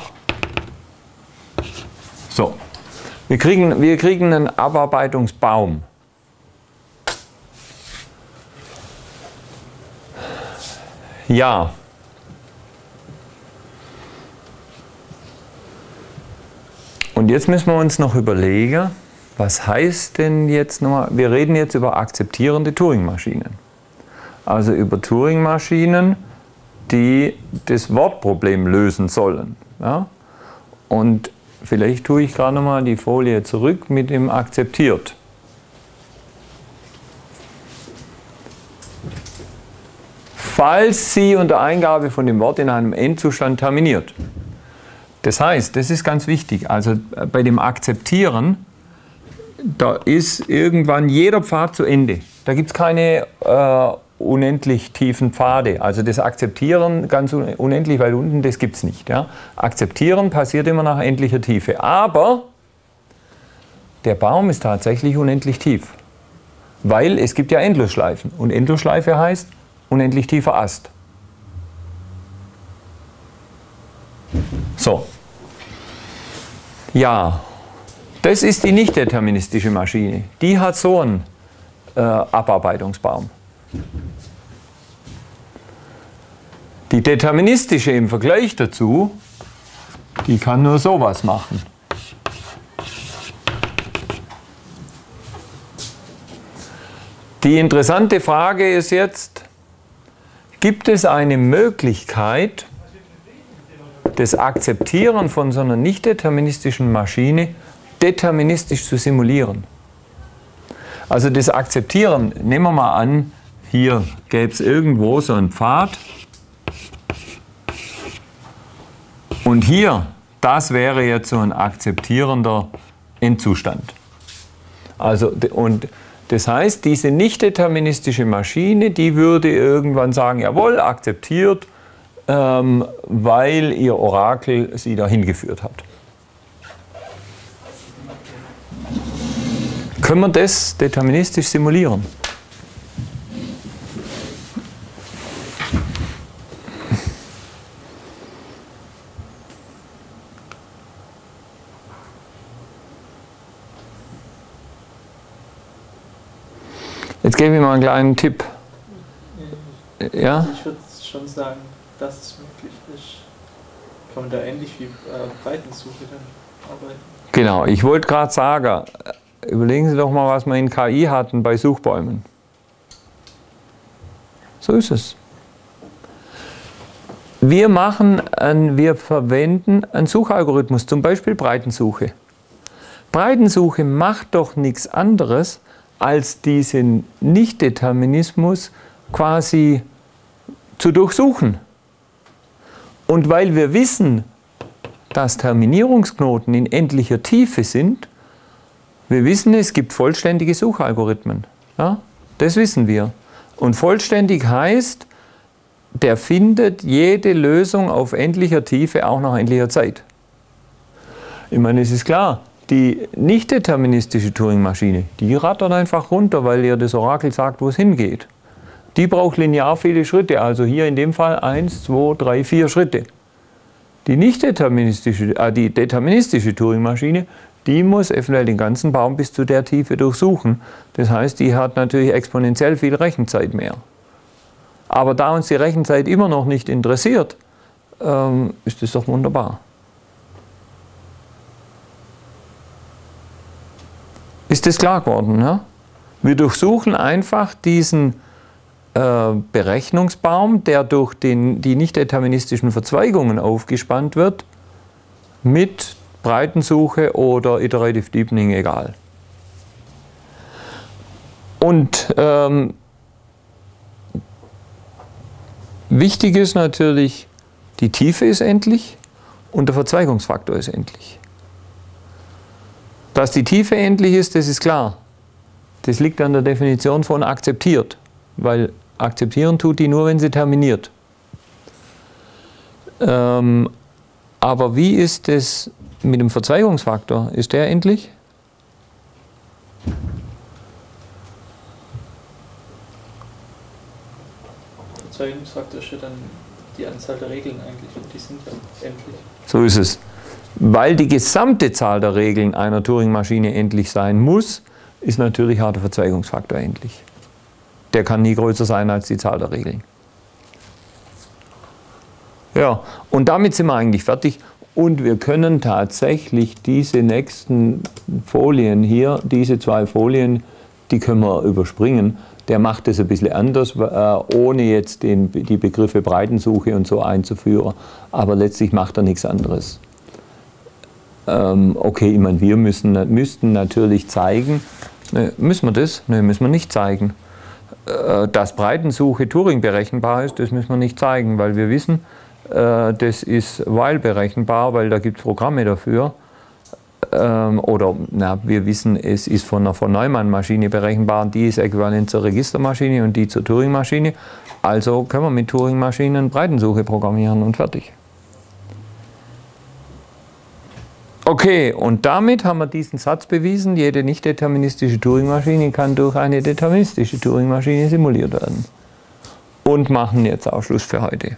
Speaker 1: So, Wir kriegen, wir kriegen einen Abarbeitungsbaum. Ja. Und jetzt müssen wir uns noch überlegen, was heißt denn jetzt nochmal, wir reden jetzt über akzeptierende Turing-Maschinen. Also über Turing-Maschinen, die das Wortproblem lösen sollen. Ja? Und vielleicht tue ich gerade nochmal die Folie zurück mit dem akzeptiert. Falls sie unter Eingabe von dem Wort in einem Endzustand terminiert. Das heißt, das ist ganz wichtig, also äh, bei dem Akzeptieren, da ist irgendwann jeder Pfad zu Ende. Da gibt es keine äh, unendlich tiefen Pfade. Also das Akzeptieren ganz unendlich weit unten, das gibt es nicht. Ja? Akzeptieren passiert immer nach endlicher Tiefe. Aber der Baum ist tatsächlich unendlich tief. Weil es gibt ja Endlosschleifen. Und Endlosschleife heißt, unendlich tiefer Ast. So. Ja, das ist die nicht deterministische Maschine. Die hat so einen äh, Abarbeitungsbaum. Die deterministische im Vergleich dazu, die kann nur sowas machen. Die interessante Frage ist jetzt, Gibt es eine Möglichkeit, das Akzeptieren von so einer nicht deterministischen Maschine deterministisch zu simulieren? Also das Akzeptieren, nehmen wir mal an, hier gäbe es irgendwo so einen Pfad und hier, das wäre jetzt so ein akzeptierender Endzustand. Also, und das heißt, diese nicht deterministische Maschine, die würde irgendwann sagen, jawohl, akzeptiert, ähm, weil ihr Orakel sie dahin geführt hat. Können wir das deterministisch simulieren? Jetzt gebe ich mal einen kleinen Tipp.
Speaker 2: Ja? Ich würde schon sagen, dass es möglich ist. Kann man da ähnlich wie äh, Breitensuche dann arbeiten?
Speaker 1: Genau, ich wollte gerade sagen, überlegen Sie doch mal, was wir in KI hatten bei Suchbäumen. So ist es. Wir machen, ein, wir verwenden einen Suchalgorithmus, zum Beispiel Breitensuche. Breitensuche macht doch nichts anderes, als diesen Nichtdeterminismus quasi zu durchsuchen. Und weil wir wissen, dass Terminierungsknoten in endlicher Tiefe sind, wir wissen, es gibt vollständige Suchalgorithmen. Ja? Das wissen wir. Und vollständig heißt, der findet jede Lösung auf endlicher Tiefe auch nach endlicher Zeit. Ich meine, es ist klar, die nicht deterministische Turing-Maschine, die rattert einfach runter, weil ihr das Orakel sagt, wo es hingeht. Die braucht linear viele Schritte, also hier in dem Fall 1, 2, 3, 4 Schritte. Die nicht deterministische, äh, die deterministische Turing-Maschine, die muss eventuell den ganzen Baum bis zu der Tiefe durchsuchen. Das heißt, die hat natürlich exponentiell viel Rechenzeit mehr. Aber da uns die Rechenzeit immer noch nicht interessiert, ähm, ist das doch wunderbar. Ist das klar geworden? Ja? Wir durchsuchen einfach diesen äh, Berechnungsbaum, der durch den, die nicht deterministischen Verzweigungen aufgespannt wird, mit Breitensuche oder Iterative Deepening, egal. Und ähm, wichtig ist natürlich, die Tiefe ist endlich und der Verzweigungsfaktor ist endlich. Dass die Tiefe endlich ist, das ist klar. Das liegt an der Definition von akzeptiert, weil akzeptieren tut die nur, wenn sie terminiert. Ähm, aber wie ist es mit dem Verzweigungsfaktor? Ist der endlich?
Speaker 2: Verzweigungsfaktor ist ja dann die Anzahl der Regeln eigentlich und die sind ja endlich.
Speaker 1: So ist es. Weil die gesamte Zahl der Regeln einer Turing-Maschine endlich sein muss, ist natürlich der Verzweigungsfaktor endlich. Der kann nie größer sein als die Zahl der Regeln. Ja, und damit sind wir eigentlich fertig. Und wir können tatsächlich diese nächsten Folien hier, diese zwei Folien, die können wir überspringen. Der macht es ein bisschen anders, äh, ohne jetzt den, die Begriffe Breitensuche und so einzuführen. Aber letztlich macht er nichts anderes. Ähm, okay, ich meine, wir müssen, müssten natürlich zeigen, ne, müssen wir das? Ne, müssen wir nicht zeigen. Äh, dass Breitensuche Turing berechenbar ist, das müssen wir nicht zeigen, weil wir wissen, äh, das ist while berechenbar, weil da gibt es Programme dafür. Ähm, oder na, wir wissen, es ist von einer von Neumann-Maschine berechenbar, die ist äquivalent zur Registermaschine und die zur Turing-Maschine. Also können wir mit Turing-Maschinen Breitensuche programmieren und fertig. Okay, und damit haben wir diesen Satz bewiesen, jede nicht deterministische Turing-Maschine kann durch eine deterministische Turing-Maschine simuliert werden. Und machen jetzt Ausschluss für heute.